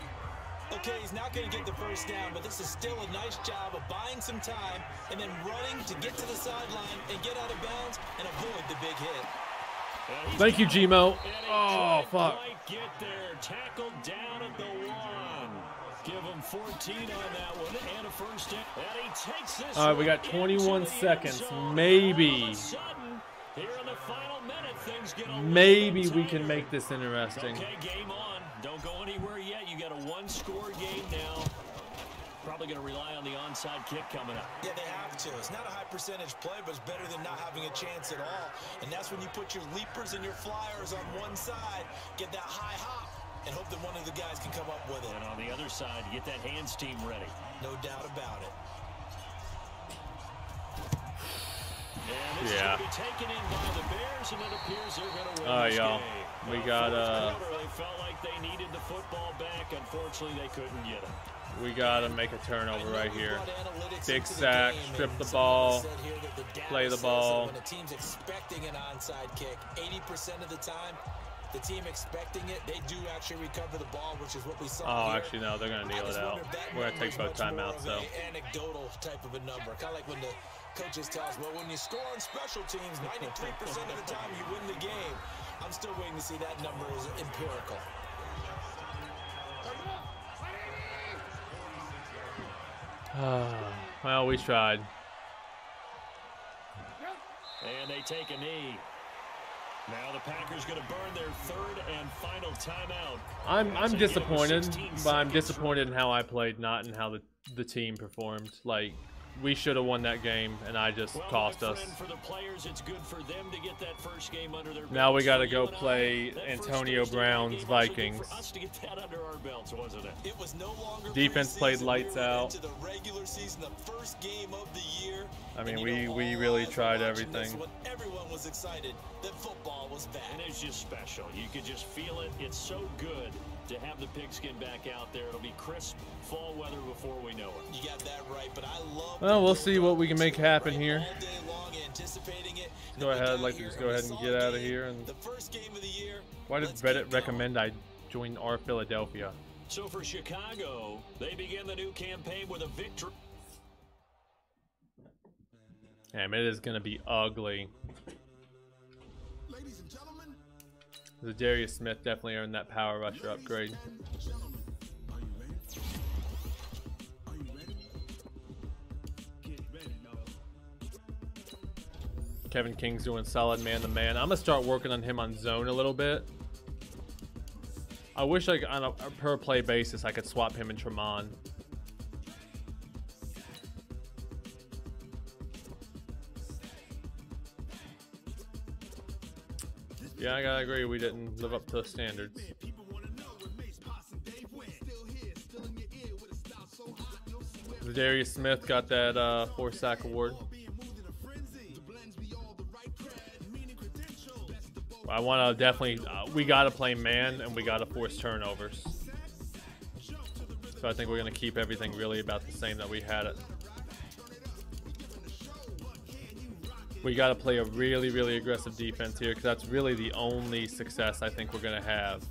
Okay, he's not going to get the first down, but this is still a nice job of buying some time and then running to get to the sideline and get out of bounds and avoid the big hit. Thank you, got it. Gmo. Oh, fuck. get there. Tackled down at the one. Give him 14 on that one and a first down. And he takes this All right, we got 21 into the end seconds. Maybe. All of a sudden, here in the final minute, things get maybe we can make this interesting. Okay, game on. Don't go anywhere yet. You got a one-score game now. Probably going to rely on the onside kick coming up. Yeah, they have to. It's not a high percentage play, but it's better than not having a chance at all. And that's when you put your leapers and your flyers on one side, get that high hop, and hope that one of the guys can come up with it. And on the other side, get that hands team ready. No doubt about it. And Yeah. is going to be taken in by the Bears, and it appears they're going to win All right, y'all. We got, fourth uh, quarter, they felt like they needed the football back. Unfortunately, they couldn't get it. We gotta make a turnover right here. Big sack, strip the ball, said here that the data play the ball. When a team's expecting an onside kick, 80% of the time, the team expecting it, they do actually recover the ball, which is what we saw Oh, here. actually, no, they're gonna I kneel it out. wonder if that We're gonna take both much more timeouts, of though. a anecdotal type of a number, kind of like when the coaches tell us, well, when you score on special teams, 93% of the time you win the game. I'm still waiting to see that number is empirical. *sighs* well, we tried. And they take a knee. Now the Packers going to burn their third and final timeout. I'm I'm disappointed, but I'm disappointed in how I played, not in how the the team performed. Like we should have won that game, and I just Well, cost us. For the players, it's good for them to get that first game under their Now we gotta For go you I, play Antonio Brown's game also good Vikings. For us to get that under our belts, wasn't it? It was no Defense played lights out. Into the regular season, the first game of the year. I mean, we- we really tried everything. when everyone was excited that football was back. And it's just special. You could just feel it. It's so good to have the pigskin back out there. It'll be crisp fall weather before we know it. You got that right, but I love. Well, we'll see what we can make happen right? here. All day long, anticipating it. Go ahead, got I'd like to just go and ahead and get a out of here and- the first game of the year. Why did Reddit recommend I join our Philadelphia? So for Chicago, they begin the new campaign with a victory. Damn, it is gonna be ugly. Za'Darius Smith definitely earned that power rusher upgrade. Kevin King's doing solid man to man. I'm gonna start working on him on zone a little bit. I wish like on a per play basis I could swap him and Tramon. Yeah, I gotta agree. We didn't live up to the standards. Darius Smith got that uh, four sack award. I want to definitely. Uh, we got to play man, and we got to force turnovers. So I think we're gonna keep everything really about the same that we had it. We got to play a really, really aggressive defense here because that's really the only success I think we're gonna have.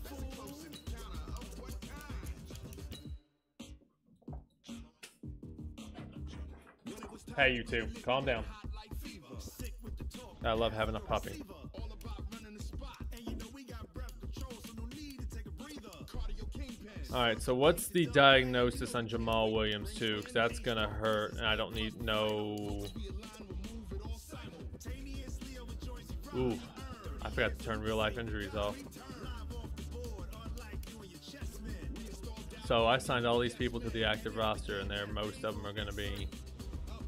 Hey, you two, calm down. I love having a puppy. All right, so what's the diagnosis on Jamaal Williams too? Because that's gonna hurt, and I don't need no. Ooh, I forgot to turn real life injuries off. So I signed all these people to the active roster, and there most of them are going to be.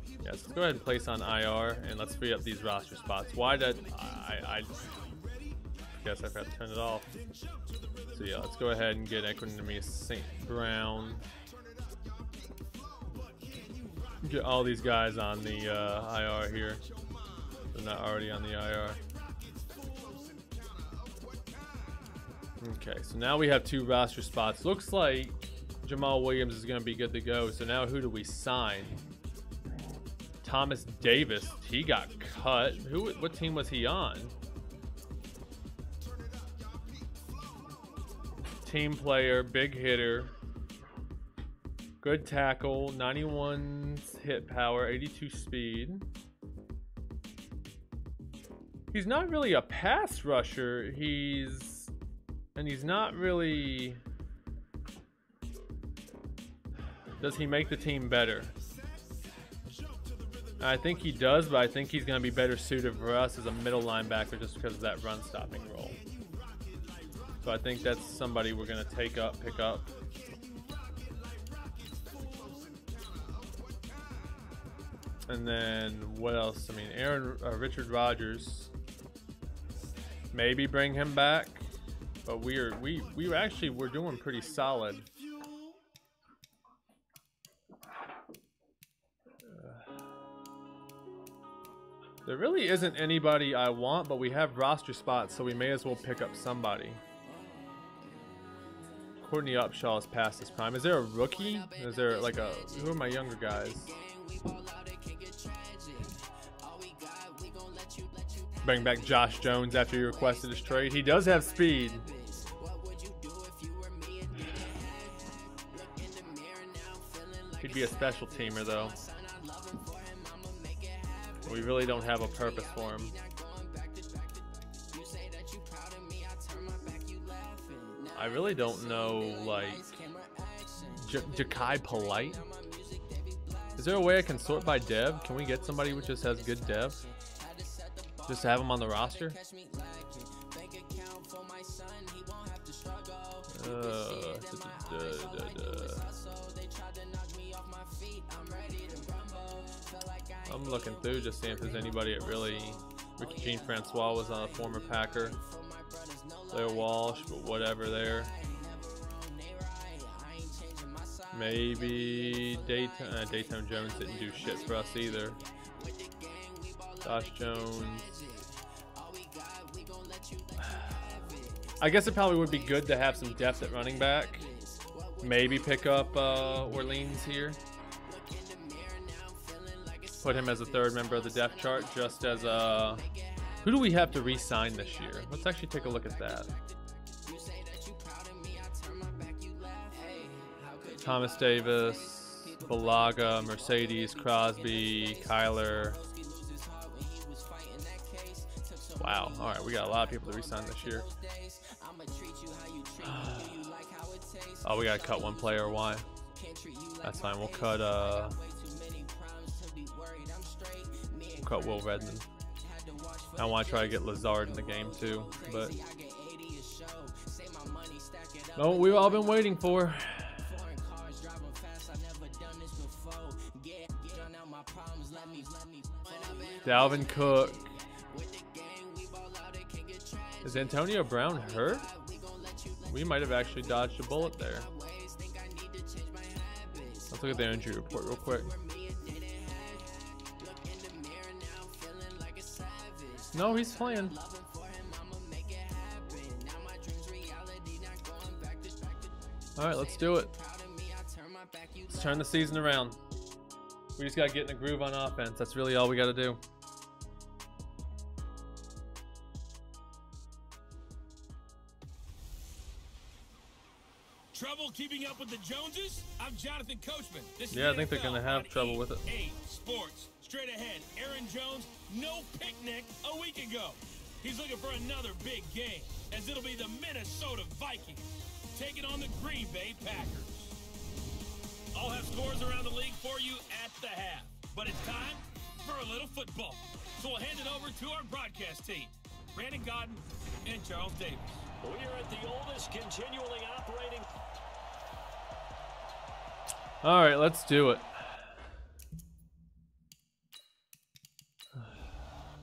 Yes, yeah, so let's go ahead and place on IR, and let's free up these roster spots. Why did I? I guess I forgot to turn it off. So yeah, let's go ahead and get Equanimous St. Brown. Get all these guys on the uh, IR here. They're not already on the IR. Okay, so now we have two roster spots. Looks like Jamaal Williams is going to be good to go. So now who do we sign? Thomas Davis. He got cut. Who? What team was he on? Team player, big hitter, good tackle, 91 hit power, 82 speed. He's not really a pass rusher. He's and he's not really Does he make the team better? I think he does, but I think he's going to be better suited for us as a middle linebacker just because of that run stopping role. So I think that's somebody we're going to take up, pick up. And then what else? I mean, Aaron uh, Richard Rodgers. Maybe bring him back, but we're we we actually we're doing pretty solid. Uh, there really isn't anybody I want, but we have roster spots, so we may as well pick up somebody. Courtney Upshaw is past his prime. Is there a rookie? Is there like a... Who are my younger guys? Bring back Josh Jones after he requested his trade. He does have speed. He'd be a special teamer, though. We really don't have a purpose for him. I really don't know, like, J Jachai Polite? Is there a way I can sort by dev? Can we get somebody who just has good dev? Just have him on the roster? Uh, I'm looking through just seeing if there's anybody that really. Ricky Jean Francois was a former Packer. Blair Walsh, but whatever there. Maybe Dayton, uh, Dayton Jones didn't do shit for us either. Josh Jones. *sighs* I guess it probably would be good to have some depth at running back. Maybe pick up uh, Orleans here put him as a third member of the depth chart, just as a. Who do we have to re-sign this year? Let's actually take a look at that. Thomas Davis, Bulaga, Marcedes, Crosby, Kyler. Wow. All right, we got a lot of people to re-sign this year. *sighs* Oh, we gotta cut one player. Why? That's fine. We'll cut. Uh, cut Will Redmond. I want to try to get Lazard in the game too, but no, we've all been waiting for. Dalvin Cook. Is Antonio Brown hurt? We might have actually dodged a bullet there. Let's look at the injury report real quick. No, he's playing. All right, let's do it. Let's turn the season around. We just got to get in a groove on offense. That's really all we got to do. Trouble keeping up with the Joneses? I'm Jonathan Coachman. This yeah, I think they're going to have trouble with it. EA Sports. Straight ahead, Aaron Jones, no picnic a week ago. He's looking for another big game, as it'll be the Minnesota Vikings taking on the Green Bay Packers. I'll have scores around the league for you at the half. But it's time for a little football. So we'll hand it over to our broadcast team, Brandon Gaudin and Charles Davis. We are at the oldest continually operating All right, let's do it.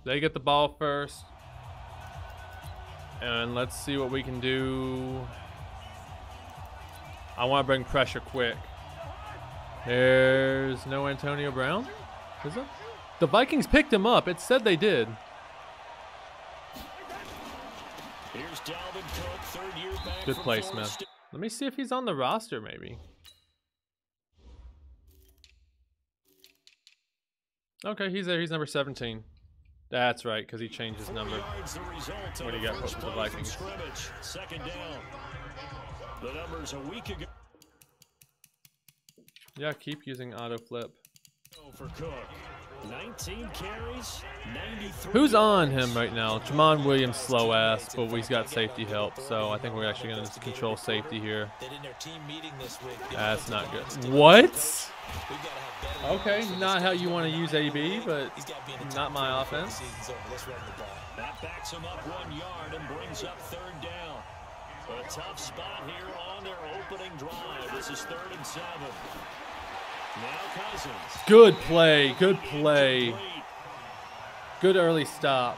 They get the ball first. And let's see what we can do. I want to bring pressure quick. There's no Antonio Brown? Is it? The Vikings picked him up. It said they did. Here's Dalvin Cook, third year back Good play, Smith. Let me see if he's on the roster, maybe. Okay, he's there. He's number 17. That's right, because he changed his number. yards the What of do you got first for the Vikings? Second down. The numbers a week ago Yeah, keep using auto flip. for Cook. 19 carries, 93. Who's on him right now? Jamon Williams, slow ass, but we've got safety help, so I think we're actually going to control safety here. That in their team meeting this week. the That's not good. What? We've got to have better Okay, not how you want to use. AB, but He's gotta be in the not my three before the offense. season's over. Let's run the ball. That backs him up one yard and brings up third down. A tough spot here on their opening drive. This is third and seven. Now Cousins. Good play, good play. Good early stop.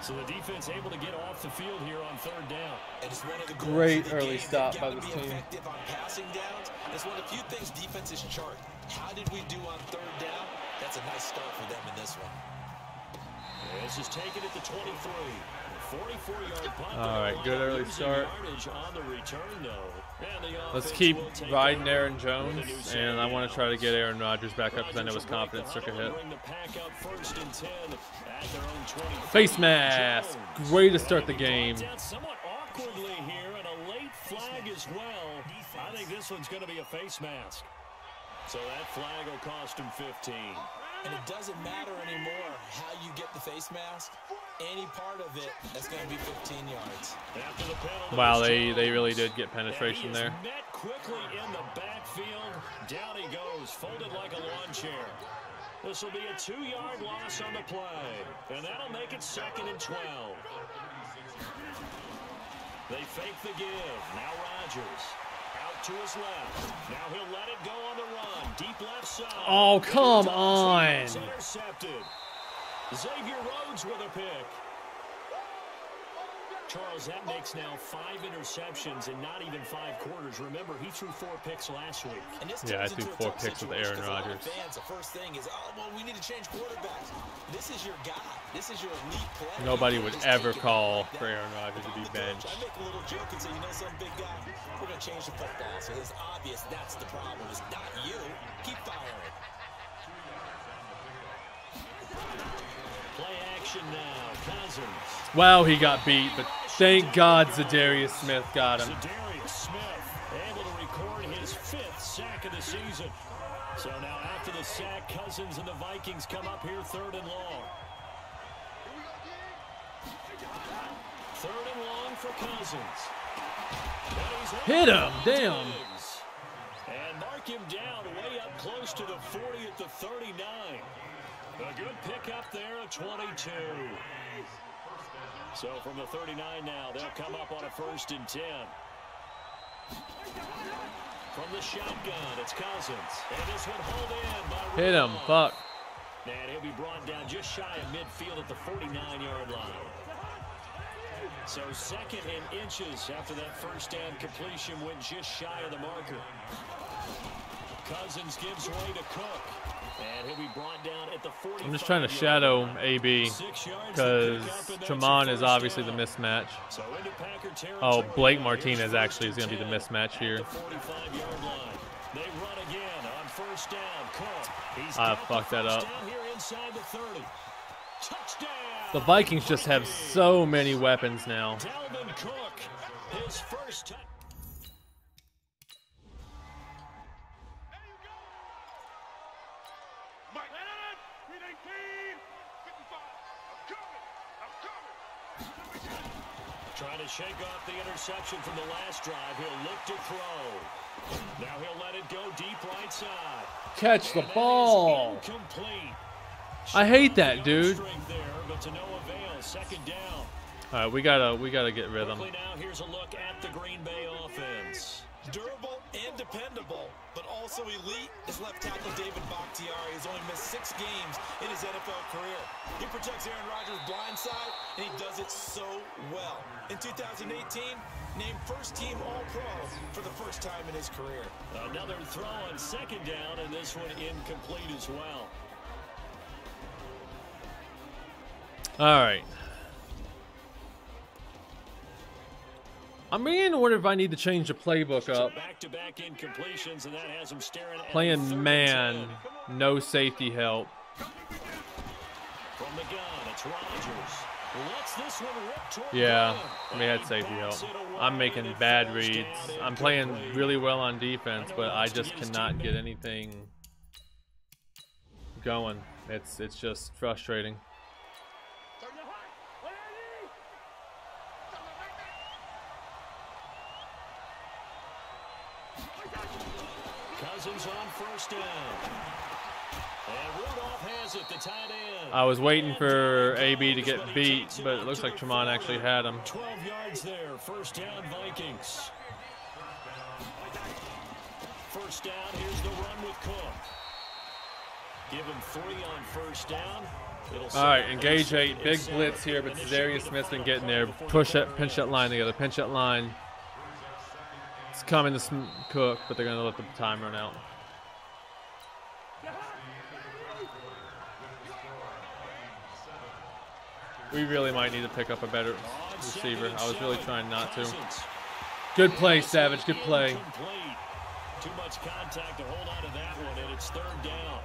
So the defense able to get off the field here on third down. And it's one of the Great early game. stop by gotta this be team. effective on passing downs. It's one of the few things defenses chart. How did we do on third down? That's a nice start for them in this one. This is taken at the 23. 44-yard punt. All right, good early start. yardage on the return, though. And the Let's keep riding Aaron Jones, and I want to try to get Aaron Rodgers back up because I know his Rodgers will break confidence took a hit. and bring the pack up first and 10 at their own 20. Face mask. Way to start the game. Somewhat awkwardly here, and a late flag as well. I think this one's going to be a face mask. So that flag will cost him 15. And it doesn't matter anymore how you get the face mask. Any part of it, that's going to be 15 yards. The Wow, they, they really did get penetration there. Met quickly in the backfield. Down he goes, folded like a lawn chair. This will be a two-yard loss on the play, and that'll make it second and 12. They fake the give. Now Rodgers. Out to his left. Now he'll let it go on the run. Deep left side. Oh, come on. Xavier Rhodes with a pick. Charles, that makes now five interceptions in not even five quarters. Remember, he threw four picks last week. And this Yeah, I turns threw into a four tough picks with situation Aaron 'cause a lot of Rodgers. Fans, the first thing is, oh, well, we need to change quarterbacks. This is your guy. This is your elite player. Nobody would ever call like for. Aaron Rodgers to If be I'm the benched. I make a little joke and say, you know, some big guy, we're going to change the football. So it's obvious that's the problem. It's not you. Keep firing. Play action now. Cousins. Wow, he got beat, but thank God Za'Darius Smith got him. Za'Darius Smith able to record his fifth sack of the season. So now after the sack, Cousins and the Vikings come up here third and long. Third and long for Cousins. Hit him, damn. And mark him down way up close to the 40 at the 39. A good pickup there at 22. So from the 39 now, they'll come up on a first and 10. From the shotgun, it's Cousins. And this one hauled in by Hit him. Fuck. And he'll be brought down just shy of midfield at the 49-yard line. So second and inches after that first down completion went just shy of the marker. Cousins gives way to Cook. And he'll be brought down at the 45 I'm just trying to shadow AB because to pick up, and that's Tramon is obviously the mismatch. So into Packer Oh, Blake. Martinez actually is going to be the mismatch here. the 45-yard line. They run again on first down. Cook. He's I fucked that up. down here inside the 30. Touchdown. The Vikings just have so many weapons now. Trying to shake off the interception from the last drive. He'll look to throw. Now he'll let it go deep right side. Catch the And that is ball. incomplete. I hate that, dude. There, but to no avail. Second down. All right, we gotta we gotta get rhythm. Quickly now, here's a look at the Green Bay offense. Durable and dependable, but also elite is left tackle David Bakhtiari, who's only missed six games in his NFL career. He protects Aaron Rodgers' blind side, and he does it so well. In 2018, named first team All-Pro for the first time in his career. Another throw on second down, and this one incomplete as well. All right. I'm beginning to wonder if I need to change the playbook up. Back-to-back incompletions, and that has him staring Playing man, no safety help. From the gun, it's Rodgers. Lets this one rip toward Yeah, we had safety help. bats it away, I'm making bad reads. I'm playing really well on defense, but I just cannot get anything going. It's it's just frustrating. Cousins on first down. And Rudolph has it, the tight end. I was waiting for AB to get beat, but it looks like Tramon actually had him. 12 yards there, first down Vikings. First down, here's the run with Cook. Give him three on first down. It'll All right, engage eight. Big blitz here, but And this should be Darius Smith's been getting there. Push that, pinch that line together. Pinch that line. It's coming to Cook, but they're gonna let the time run out. We really might need to pick up a better receiver. I was really trying not to. Good play, Savage. Good play. Too much contact to hold on to that one, and it's third down.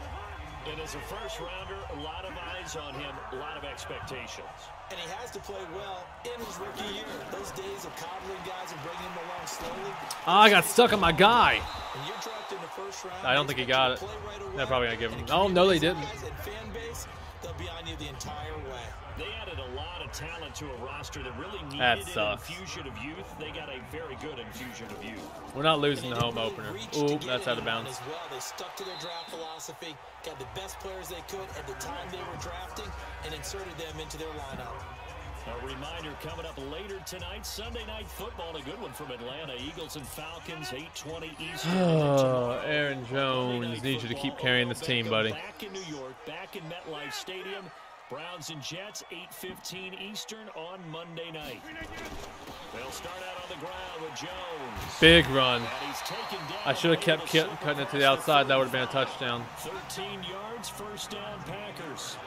And as a first rounder, a lot of eyes on him, a lot of expectations. And he has to play well in his rookie year. Those days of coddling guys and bringing them along slowly. Oh, I got stuck on my guy. When you're in the first round, I don't think he got it. right away. They're probably gonna give him- Oh, no, they didn't. Size and fan base, they'll be on you the entire way. They added a lot of talent to a roster that really needed That an infusion of youth. They got a very good infusion of youth. We're not losing the home opener. really reach to Ooh, that's out of bounds. As well. They stuck to their draft philosophy, got the best players they could at the time they were drafting, and inserted them into their lineup. A reminder coming up later tonight, Sunday night football, a good one from Atlanta. Eagles and Falcons, 8:20 Eastern. Oh, *sighs* Aaron Jones needs you to keep carrying this team, buddy. Back in New York, back in MetLife Stadium. Browns and Jets, 8:15 Eastern on Monday night. They'll start out on the ground with Jones. Big run. And he's taken down I should have kept cutting it to the outside. That would have been a touchdown. 13 yards, first down, Packers.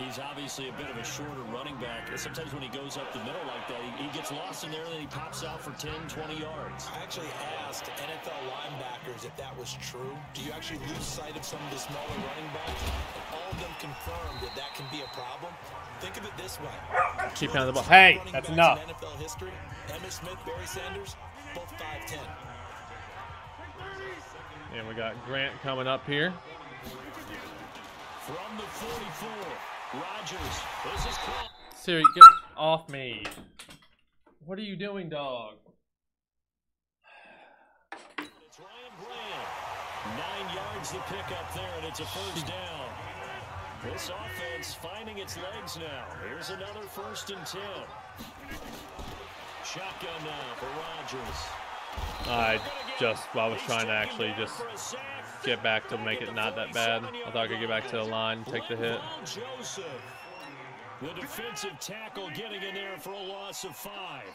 He's obviously a bit of a shorter running back. Sometimes when he goes up the middle like that, he, he gets lost in there and then he pops out for 10, 20 yards. I actually asked NFL linebackers if that was true. Do you actually lose sight of some of the smaller running backs? And all of them confirmed that that can be a problem. Think of it this way. Keep Two pounding the ball. Hey, that's backs enough. In NFL history, Emmitt Smith, Barry Sanders, both 5'10". And we got Grant coming up here. From the 44, Rodgers. This is close. Siri, get off me. What are you doing, dog? It's Ryan Graham. Nine yards to pick up there, and it's a first down. This offense finding its legs now. Here's another first and 10. Shotgun now for Rodgers. I just, I was trying to actually just get back to make it not that bad. I thought I could get back to the line, take the hit. The defensive tackle, getting in there for a loss of five.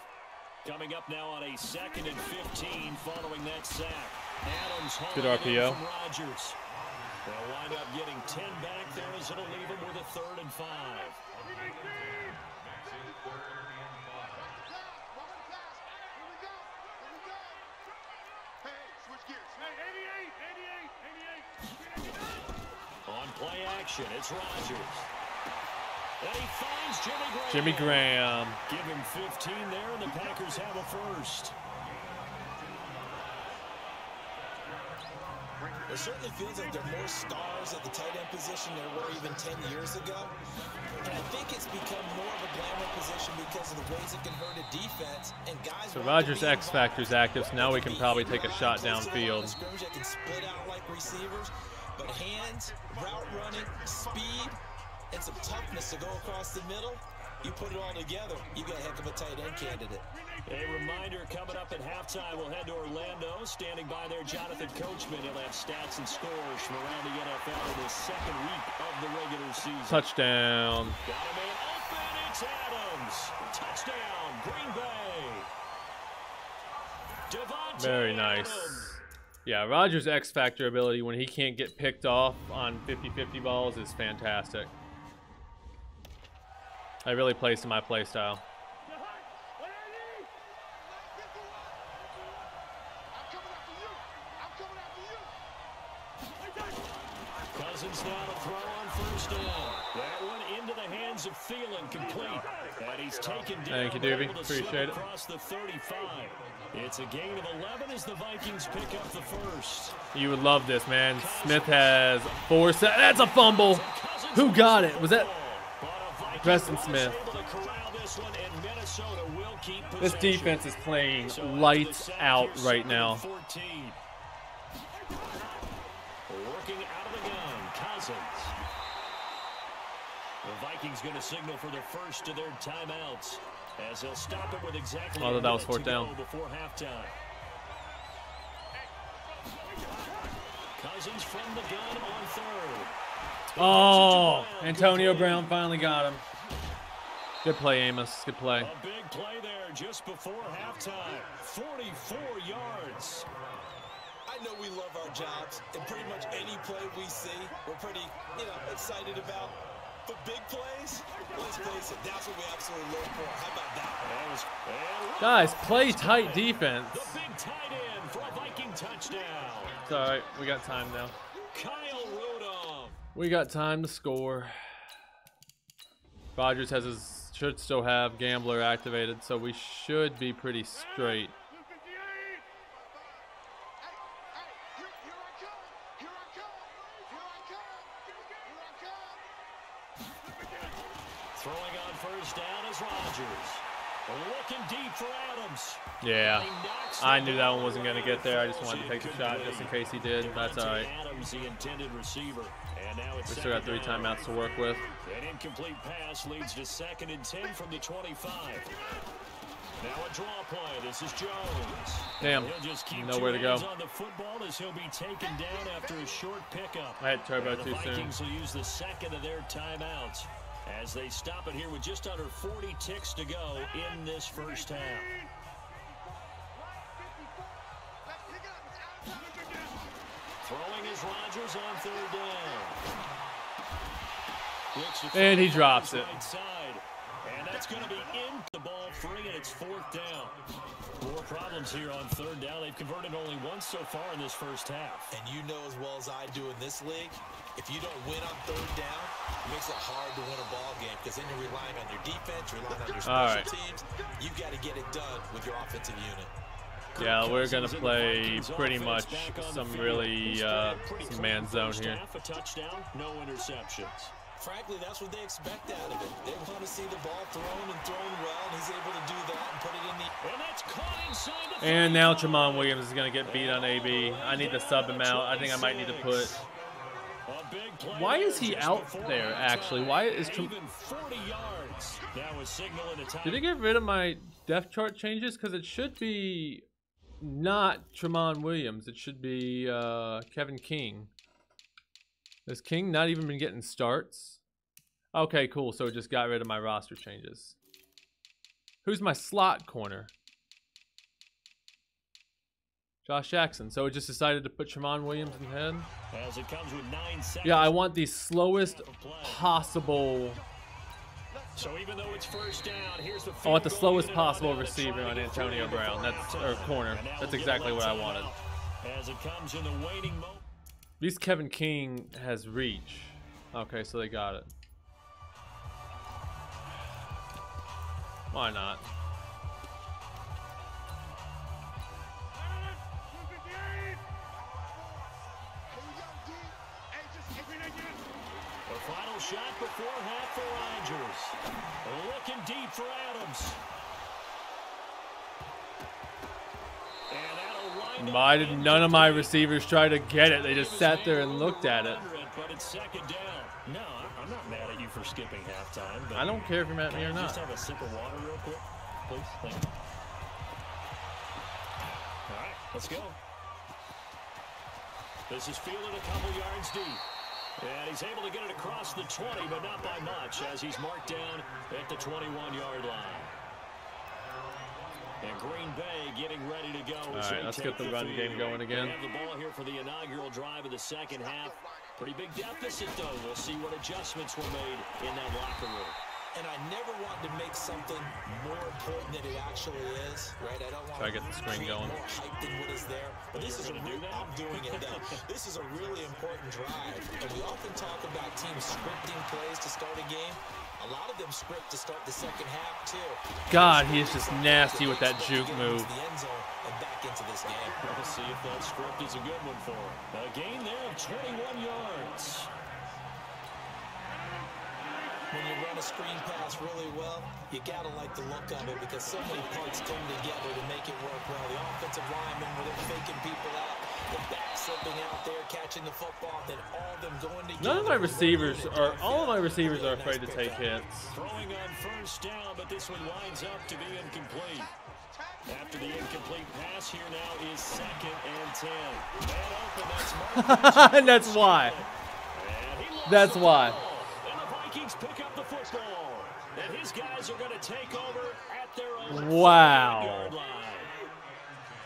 Coming up now on a second and 15 following that sack. Adams Good RPO. from Rodgers. They'll wind up getting 10 back there as it'll leave them with a third and five. On play action, it's Rodgers. And he finds Jimmy Graham. Jimmy Graham. Give him 15 there, and the Packers have a first. It certainly feels like there are more stars at the tight end position than there were even 10 years ago. And I think it's become more of a glamour position because of the ways it can hurt a defense. And guys So want to Rodgers' be X involved. Factor's active, so now we can probably take a shot close to the line downfield. of can split out like receivers. But hands, route running, speed, and some toughness to go across the middle. You put it all together, you got a heck of a tight end candidate. A reminder coming up at halftime, we'll head to Orlando. Standing by there, Jonathan Coachman. He'll have stats and scores from around the NFL in the second week of the regular season. Touchdown. Got a man open. It's Adams. Touchdown, Green Bay. Davante Very nice. Adams. Yeah, Rodgers' X Factor ability when he can't get picked off on 50-50 balls is fantastic. I really plays to my play style. Cousins now to throw on first down. That one into the hands of Thielen, complete. And he's taken down. Thank you, Doobie. able to slip Appreciate it. Across the 35. It's a gain of 11 as the Vikings pick up the first. You would love this, man. Smith has four se- That's a fumble. Who got it? Was that Preston Smith? This defense is playing lights out right now. Working out the gun, Cousins. The Vikings going to signal for the first of their timeouts as they'll stop it with exactly Oh, that was fourth down. before halftime. Cousins from the gun on third. Oh, Antonio Brown finally got him. Good play, Amos. Good play. A big play there just before halftime. 44 yards. I know we love our jobs, and pretty much any play we see, we're pretty, you know, excited about. But big plays, let's face it, that's what we absolutely live for. How about that? That was, Guys, play tight defense. the big tight end for a Viking touchdown. It's all right. We got time now. Kyle Rudolph. We got time to score. Rodgers has his should still have gambler activated, so we should be pretty straight. Throwing on first down is Rodgers. Looking deep for Adams. Yeah. I knew that one wasn't gonna get there. I just wanted to take the shot just in case he did. That's all right. Adams, the intended receiver. And now it's We still got three timeouts to work with. An incomplete pass leads to second and 10 from the 25. Now a draw play. This is Jones. Damn. He'll just keep Nowhere to go. on the football as he'll be taken down after a short pickup. I had turbo too soon. Vikings will use the second of their timeouts as they stop it here with just under 40 ticks to go in this first half. Throwing is Rodgers on third down. And he drops it. Right side. And that's going to be in the ball free, and it's fourth down. More problems here on third down. They've converted only once so far in this first half. And you know as well as I do in this league, if you don't win on third down, it makes it hard to win a ball game because then you're relying on your defense, you're relying on your special All right. teams. You've got to get it done with your offensive unit. Yeah, we're gonna Cousins and the play pretty much back on the some really uh, a pretty some clean man zone first here. half, a touchdown, no interceptions. Frankly, that's what they expect out of it. They want to see the ball thrown and thrown well, and he's able to do that and put it in the And that's caught inside the And now 35. Tramon Williams is gonna get beat on AB. I need to sub him out. I think I might need to put. A big play Why is he out there, actually? Why is Tram- Even 40 yards. Now a signal in the. Did they get rid of my depth chart changes? Because it should be not Tramon Williams. It should be uh, Kevin King. Has King not even been getting starts? Okay, cool. So it just got rid of my roster changes. Who's my slot corner? Josh Jackson. So it just decided to put Tramon Williams in head. As it comes with nine seconds. Yeah, I want the slowest possible. So even though it's first down, here's the I want the slowest possible receiver on Antonio Brown. That's or corner. That's exactly what I wanted. As it comes in the waning moment. At least Kevin King has reach. Okay, so they got it. Why not? The final shot before half for. Looking deep for Adams. And that'll wind up Why did none of my receivers try to get it? They just sat there and looked at it. But it's second down. No, I- I'm not mad at you for skipping halftime. But I don't care if you're mad at me or I Just not. have a sip of water real quick, please. Thank you. All right, let's go. This is fielded a couple yards deep. And he's able to get it across the 20, but not by much, as he's marked down at the 21-yard line. And Green Bay getting ready to go. All right, let's get the run field. game going again. They have the ball here for the inaugural drive of the second half. Pretty big deficit, though. We'll see what adjustments were made in that locker room. And I never want to make something more important than it actually is, right? I don't want Try to get the screen going. more hype than what is there. But this is a You're gonna real, do that? I'm doing it now. *laughs* this is a really important drive. And we often talk about teams scripting plays to start a game. A lot of them script to start the second half too. God, he is just nasty with that juke move. into The end zone and back into this game. We'll see if that script is a good one for him. A gain there of 21 yards. When you run a screen pass really well, you gotta like the look of it because so many parts come together to make it work well. The offensive linemen where they're faking people out, the back slipping out there, catching the football, then all of them going together. None of my receivers are all of my receivers are afraid to take hits. Throwing on first down, but this one winds up to be incomplete. After the incomplete pass, here now is second and 10. Man open, that's and *laughs* that's why. And he lost That's why. And the Vikings pick up the football. And his guys are going to take over at their own Wow.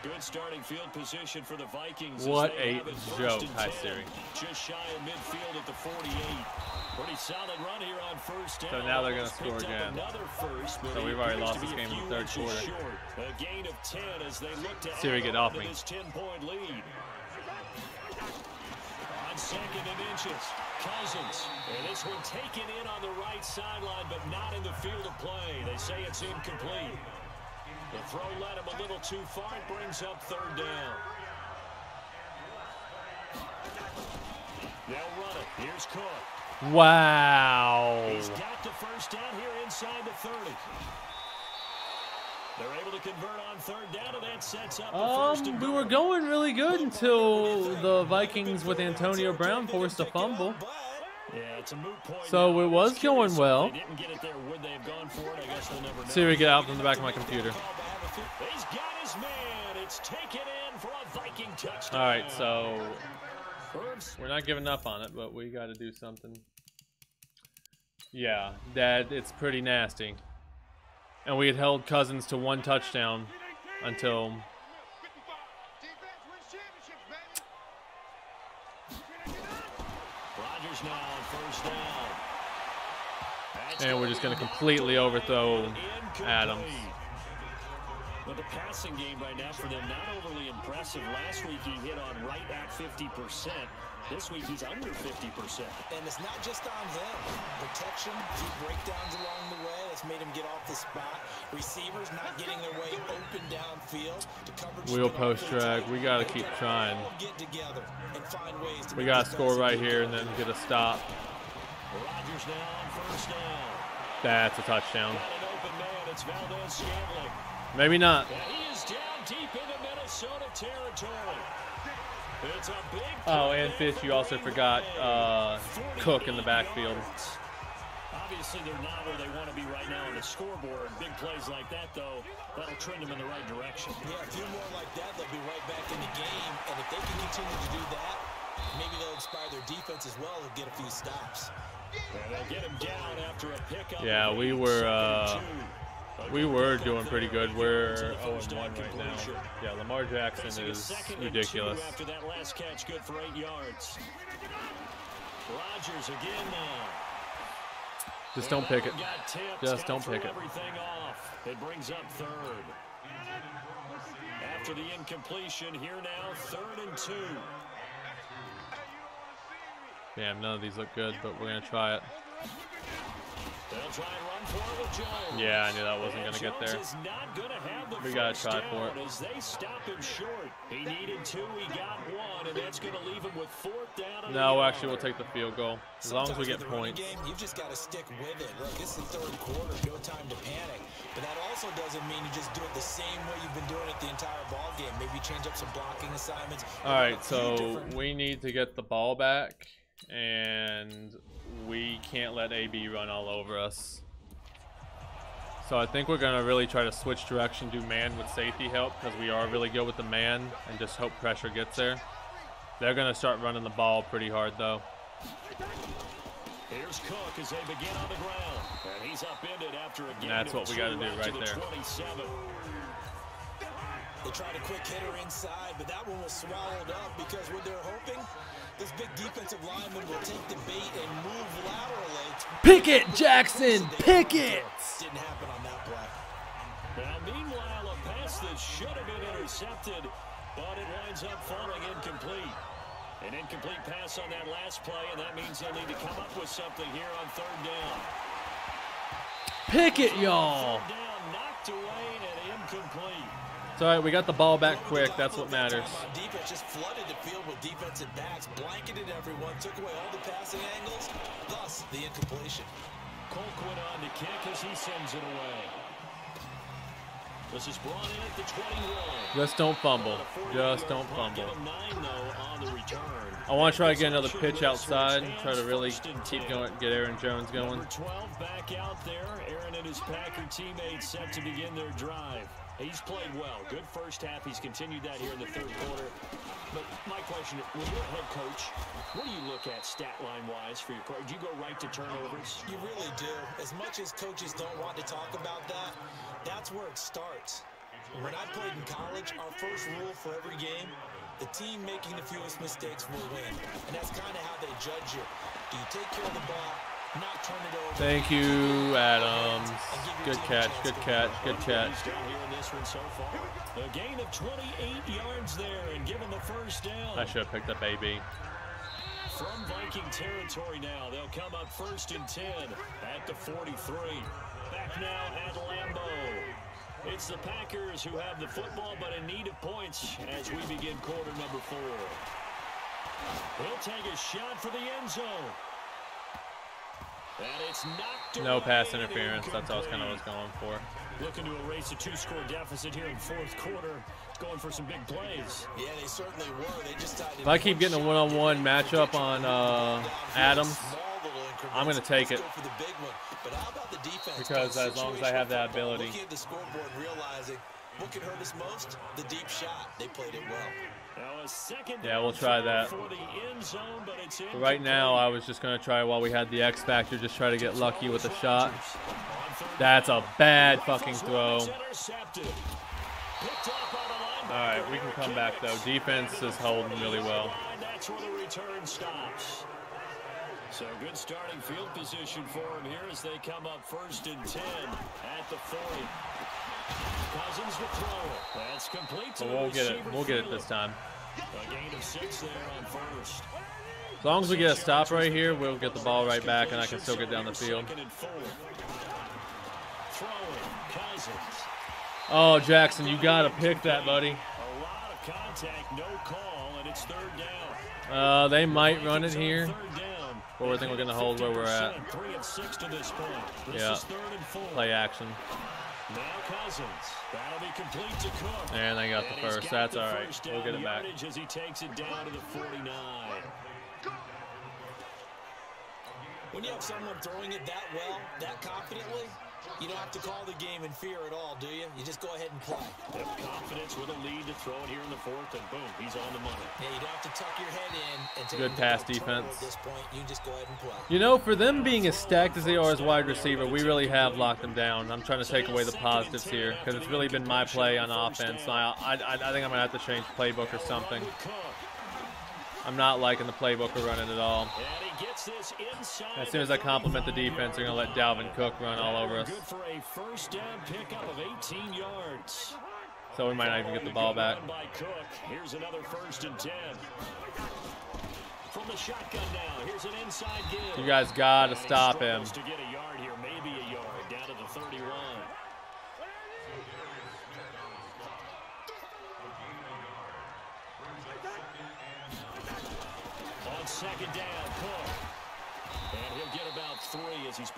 48-yard line. Good starting field position for the Vikings. What a joke, and Hi, 10, Siri. Just shy of midfield at the 48. Pretty solid run here on first down. So now they're gonna score again. First, So we've already lost this game in the third quarter. Short. A gain of 10 as they look to Siri, get off me. this 10-point lead. On second and inches, Cousins. And this one taken in on the right sideline, but not in the field of play. They say it's incomplete. The throw led him a little too far. It brings up third down. They'll run it. Here's Cook. Wow. He's got the first down here inside the 30. They're able to convert on third down, and that sets up the Um, we were going really good until the Vikings with Antonio Brown forced a fumble. Yeah, it's a moot point. So it was going well. See didn't get it there. Would they have gone for it? I guess we'll never know. Siri, get out from the back of my computer. He's got his man. It's taken in for a Viking touchdown. All right, so we're not giving up on it, but we got to do something. Yeah, that it's pretty nasty. And we had held Cousins to one touchdown until Rodgers now on first down. That's And we're just gonna completely overthrow incomplete. Adams. But the passing game right now for them not overly impressive. Last week he hit on right at 50%. This week he's under 50%. And it's not just on him. Protection, few breakdowns along the way. That's made him get off the spot. Receivers not getting their way open downfield. The coverage Wheel post awfully drag. We gotta keep trying. Get together and find ways to we got to score right here and then get a stop. Rodgers now on first down. That's a touchdown. Got an open man. It's Valdes-Scantling. Maybe not. And he is down deep into Minnesota territory. It's a big Oh, and there Fish, you also forgot uh, Cook in the backfield. Obviously, they're not where they want to be right now on the scoreboard. Big plays like that, though, that'll trend them in the right direction. Yeah, a few more like that, they'll be right back in the game. And if they can continue to do that, maybe they'll inspire their defense as well and get a few stops. And they'll get him down after a pickup. Yeah, we were, uh, and two. A We were doing pretty good. We're yards and a 0 first 1 right now. Yeah, Lamar Jackson is ridiculous. after that last catch, good for eight yards. Rodgers again now. Just don't pick it. one got tipped. Just don't pick it. It brings up third. After the incompletion, here now, third and two. Damn, none of these look good, but we're gonna try it. They'll try and run for it. Yeah, I knew that wasn't gonna get there. Jones is not gonna have the We gotta try for it. As they stop him short. He needed two, he got one, and that's gonna leave him with fourth down. No, actually, we'll take the field goal as long as we get points. Game, you've just got to stick with it. Look, this is the third quarter, no time to panic. But that also doesn't mean you just do it the same way you've been doing it the entire ball game. Maybe change up some blocking assignments. All right, so we need to get the ball back And we can't let AB run all over us. So I think we're going to really try to switch direction, do man with safety help, because we are really good with the man, and just hope pressure gets there. They're going to start running the ball pretty hard, though. Here's Cook as they begin on the ground. And he's upended after a game. that's what we gotta do right there. They tried a quick hitter inside, but that one was swallowed up because what they're hoping, this big defensive lineman will take the bait and move laterally. Pick it, Jackson! Pick it! Didn't happen on that play. Now, meanwhile, a pass that should have been intercepted, but it winds up falling incomplete. An incomplete pass on that last play, and that means they'll need to come up with something here on third down. Pick it, y'all! Third down, knocked away and incomplete. It's alright, we got the ball back quick. That's what matters. Defense just flooded the field with defensive backs, blanketed everyone, took away all the passing angles, thus the incompletion. Colquitt on the kick as he sends it away. This is brought in at the 21. Just don't fumble. Just don't fumble. I want to try to get another pitch outside. Try to really keep going, get Aaron Jones going. Number 12 back out there. Aaron and his Packer teammates set to begin their drive. He's played well. Good first half. He's continued that here in the third quarter. But my question, when you're a head coach, what do you look at stat line wise for your coach? Do you go right to turnovers? You really do. As much as coaches don't want to talk about that, that's where it starts. When I played in college, our first rule for every game, the team making the fewest mistakes will win. And that's kind of how they judge you. Do you take care of the ball, Thank you, Adams. Good catch, good catch, good catch. A gain of 28 yards there and given the first down. I should have picked up AB. From Viking territory now, they'll come up first and 10 at the 43. Back now at Lambeau. It's the Packers who have the football, but in need of points as we begin quarter number four. He'll take a shot for the end zone. And it's knocked No pass interference. That's all kind of was incomplete. going for. Looking to erase a two-score deficit here in fourth quarter. Going for some big plays. Yeah, they certainly were. They just If I keep getting a one-on-one matchup on uh, Adams, I'm gonna take it. Because as long as I have that ability. Looking at the scoreboard, realizing what could hurt us most, the deep shot. They played it well. Now a second Yeah, we'll try that. For the end zone, but right now, I was just gonna try while we had the X Factor, just try to get lucky with a shot. That's a bad fucking throw. All right, we can come back though. Defense is holding really well. That's where the return stops. So good starting field position for him here as they come up first and 10 at the 40. Cousins will throw. That's complete to we'll get it. We'll get it this time. A gain of six there on first. As long as we get a stop right here, we'll get the ball right back, and I can still get down the field. Second and four. Throwing, Cousins. Oh, Jackson, you gotta pick that, buddy. A lot of contact, no call, and it's third down. Uh, they might run it here, Third down. but we think we're gonna hold where we're at. Three and six to this point. This Yeah. is third and four. Play action. Now Cousins. That'll be complete to Cook. And they got the first. got That's the all right. first We'll get it back. As he takes it down to the 49. When you have someone throwing it that well, that confidently, you don't have to call the game in fear at all, do you? You just go ahead and play. Have confidence with a lead to throw it here in the fourth, and boom, he's on the money. Yeah, you don't have to tuck your head in and take Good pass defense. At this point, you just go ahead and play. You know, for them being as stacked as they are as wide receiver, we really have locked them down. I'm trying to take away the positives here because it's really been my play on offense. I, I, I think I'm gonna have to change playbook or something. I'm not liking the playbook we're running at all. And he gets this inside As soon as I compliment the defense, they're gonna let Dalvin Cook run all over us. Good for a first down pickup of 18 yards. So we might not even get the ball back. Here's another first and 10. From the shotgun now, here's an inside give. You guys gotta And he stop him. struggles to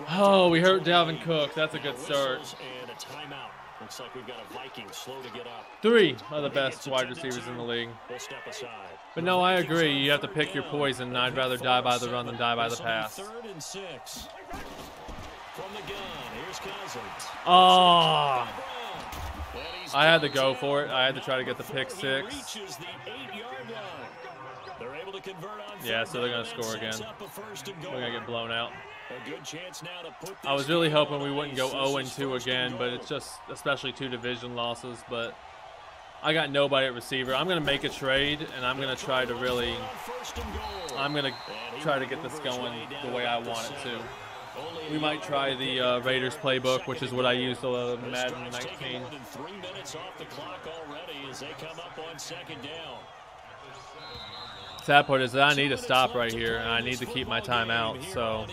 Oh, we hurt Dalvin Cook. That's a good start. And a timeout. Looks like we've got a Viking slow to get up. Three of the best wide receivers in the league. Step aside. But no, I agree. You have to pick your poison. and I'd rather die by the run than die by the This will be pass. Third and six. From the gun, here's Cousins. Oh, I had to go for it. I had to try to get the pick six. Yeah, so they're gonna score again. up a first and we're gonna get blown out. A good chance now to put I was really hoping we wouldn't go 0 This is 2 again, but it's just especially two division losses. But I got nobody at receiver. I'm gonna make a trade, and I'm gonna try to really. First and goal. I'm gonna try to get this going the way I want it to. We might try the uh, Raiders playbook, which is what I used uh, This Madden drive's taken 19. three minutes off the clock already as they come up on second down. Sad part is that I need to stop right here, and I need to keep my time out. So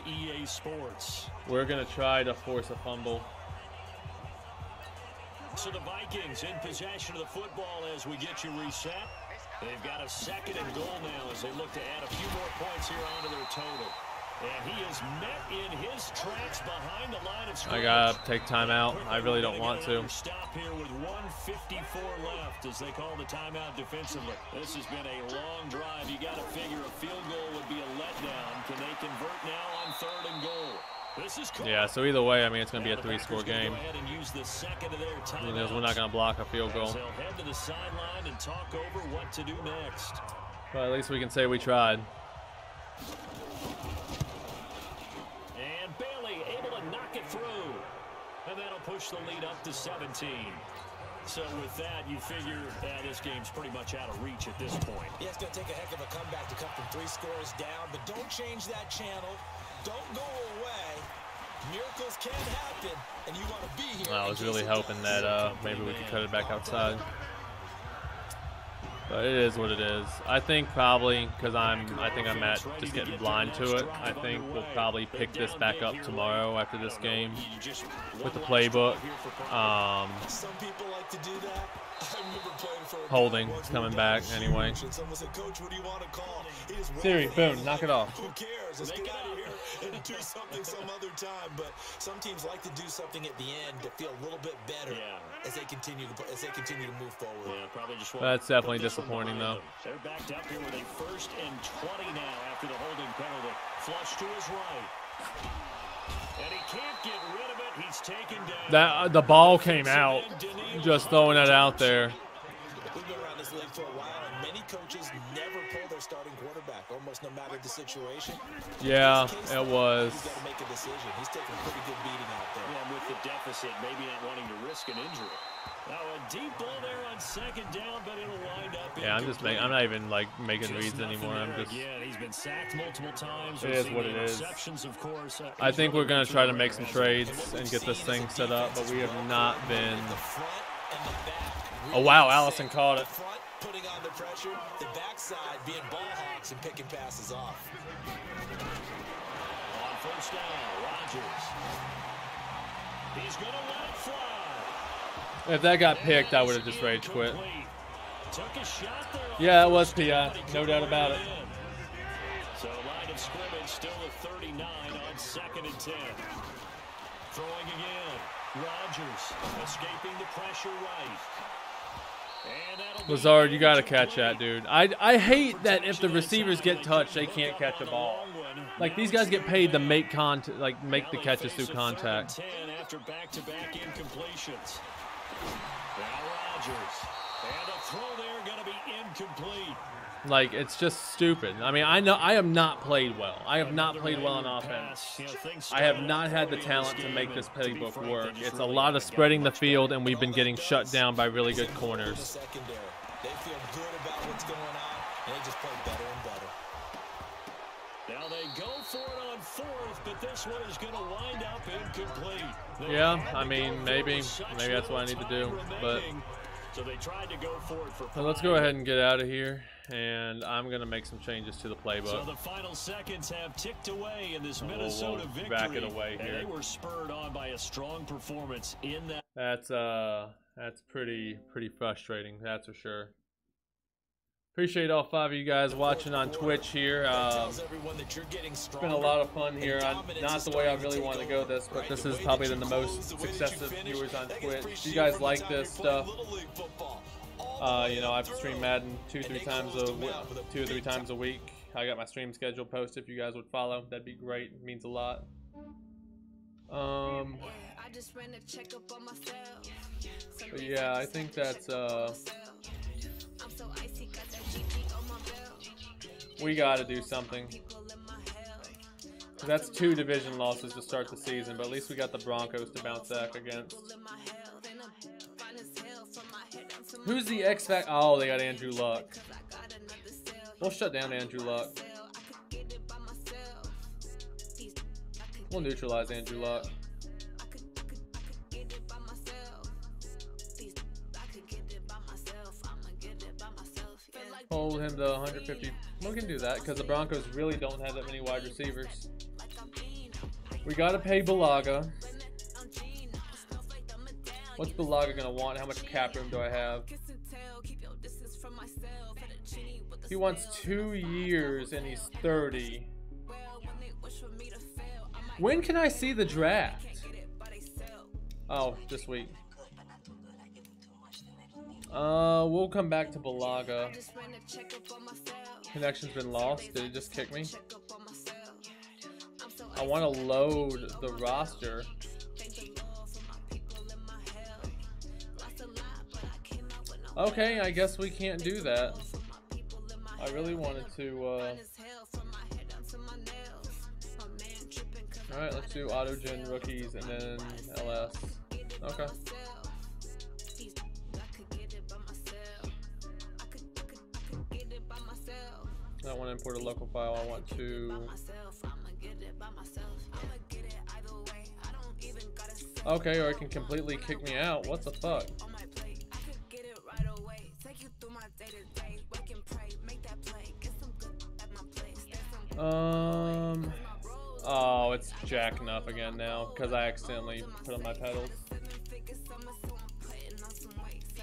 we're gonna try to force a fumble. So the Vikings in possession of the football as we get you reset. They've got a second and goal now as they look to add a few more points here onto their total. And he is met in his tracks behind the line of I gotta take time out. I really don't want to. Stop here with 154 left as they call the timeout defensively. This has been a long drive. You got to figure a field goal would be a letdown. Can they convert now on third and goal? This is caught. Yeah. So either way, I mean, it's gonna be a Now the Packers three-score game Go ahead and use the second of their because we're not gonna block a field goal. Head to the sideline and talk over what to do next. But at least we can say we tried. And Bailey able to knock it through. And that'll push the lead up to 17. So with that, you figure that this game's pretty much out of reach at this point. Yeah, it's going to take a heck of a comeback to come from three scores down, but don't change that channel. Don't go away. Miracles can happen, and you want to be here. I was really hoping does. that uh, maybe we could cut it back outside. But it is what it is. I think probably because I'm, I think I'm at just getting blind to it. I think we'll probably pick this back up tomorrow after this game with the playbook. Um, Some people like to do that. I remember playing for a guy Holding, once it's we coming back anyway. and Someone said, "Coach, what do you want to call?" He just rolled Siri, boom, knock it off. Who cares? Let's get out of here and do something some other time. But some teams like to do something at the end to feel a little bit better Yeah. As they continue to as they continue to move forward. Yeah, probably just want That's definitely put this one disappointing, though. They're backed up here with a first and 20 now after the holding penalty. Flush to his right. And he can't get rid of it. He's taken down. that uh, the ball came out. Just throwing it out there. We've been around this league for a while, and many coaches almost no matter the situation. Yeah, case, it was. He's got to make a decision. He's taking a pretty good beating out there. Yeah, with the deficit, maybe not wanting to risk an injury. Now a deep ball there on second down, but it'll wind up. Yeah, I'm just making. I'm not even like making Just reads anymore. I'm just. again. He's been sacked multiple times. It We've is seen what it is. Of course, Uh, I think we're gonna try to make some trades and get this thing set up, but we have not been. The front and the back. Oh wow, Allison caught The it. Front putting on the pressure, the backside being ball hawks and picking passes off. On first down, Rodgers. He's going to let it fly. If that got picked, I would have just rage quit. Took a shot there Yeah, it was first PI, no doubt about it. in. So line of scrimmage still at 39 on second and 10. Throwing again. Rodgers escaping the pressure right. Lazard, you gotta catch that, dude. I I hate that if the receivers get touched, they can't catch a ball. Like these guys get paid to make contact, like make the catches through contact. 10 after back-to-back incompletions. Now Rodgers. And a throw there going to be incomplete. Like it's just stupid. I mean, I know I have not played well. I have not played well on offense. pass. You know, things I have not had the talent to make this and to be playbook work. It's a lot of spreading the field, and we've been getting shut down by really good corners. They feel good about what's going on, and they just play better and better. Now they go for it on fourth, but this one is going to wind up incomplete. They Yeah, I mean, maybe- maybe that's what I need to do, but- so they tried to go for it for So let's go ahead and get out of here, and I'm gonna make some changes to the playbook. So the final seconds have ticked away in this We'll- Minnesota we'll victory. back it away here. they were spurred on by a strong performance in that. That's uh, that's pretty pretty frustrating. That's for sure. Appreciate all five of you guys watching on Twitch here. Um, it's been a lot of fun here. I, not the way I really wanted to go this, but this is probably the most successive viewers on Twitch. If you guys like this stuff, uh, you know, I've streamed Madden two, three times a two or three times a week. I got my stream schedule posted. If you guys would follow, that'd be great. It means a lot. Um, but yeah, I think that's uh, we got to do something. That's two division losses to start the season, but at least we got the Broncos to bounce back against. Who's the X Factor? Oh, they got Andrew Luck. We'll shut down Andrew Luck. We'll neutralize Andrew Luck. Hold him to 150. We can do that because the Broncos really don't have that many wide receivers. We gotta pay Bulaga. What's Bulaga gonna want? How much cap room do I have? He wants two years and he's 30. When can I see the draft? Oh, this week. Uh, we'll come back to Bulaga. Connection's been lost. Did it just kick me? I want to load the roster. Okay, I guess we can't do that. I really wanted to, uh... Alright, let's do autogen rookies and then LS. Okay. I want to import a local file. I want to... Okay, or it can completely kick me out. What the fuck? Um. Oh, it's jacking up again now because I accidentally put on my pedals.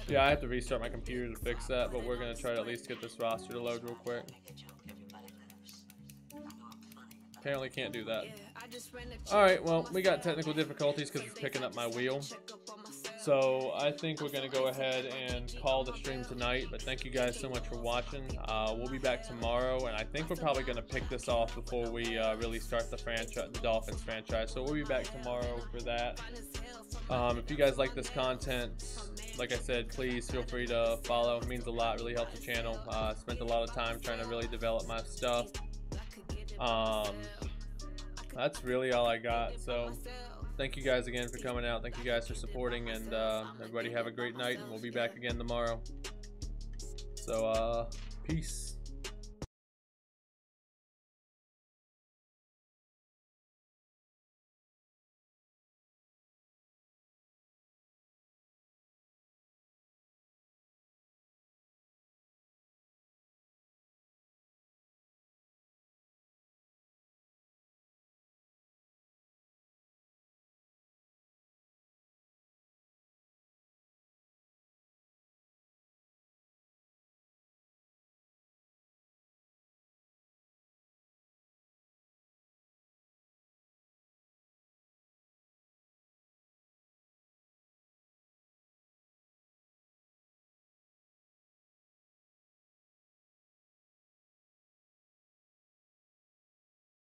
Yeah, I have to restart my computer to fix that, but we're gonna try to at least get this roster to load real quick. Apparently can't do that. Alright, well, we got technical difficulties because it's picking up my wheel. So I think we're going to go ahead and call the stream tonight. But thank you guys so much for watching. Uh, we'll be back tomorrow, and I think we're probably going to pick this off before we uh, really start the franchise, the Dolphins franchise. So we'll be back tomorrow for that. Um, if you guys like this content, like I said, please feel free to follow. It means a lot. Really helps the channel. Uh, spent a lot of time trying to really develop my stuff. Um, that's really all I got. So thank you guys again for coming out. Thank you guys for supporting, and uh, everybody have a great night. And we'll be back again tomorrow. So, uh, peace.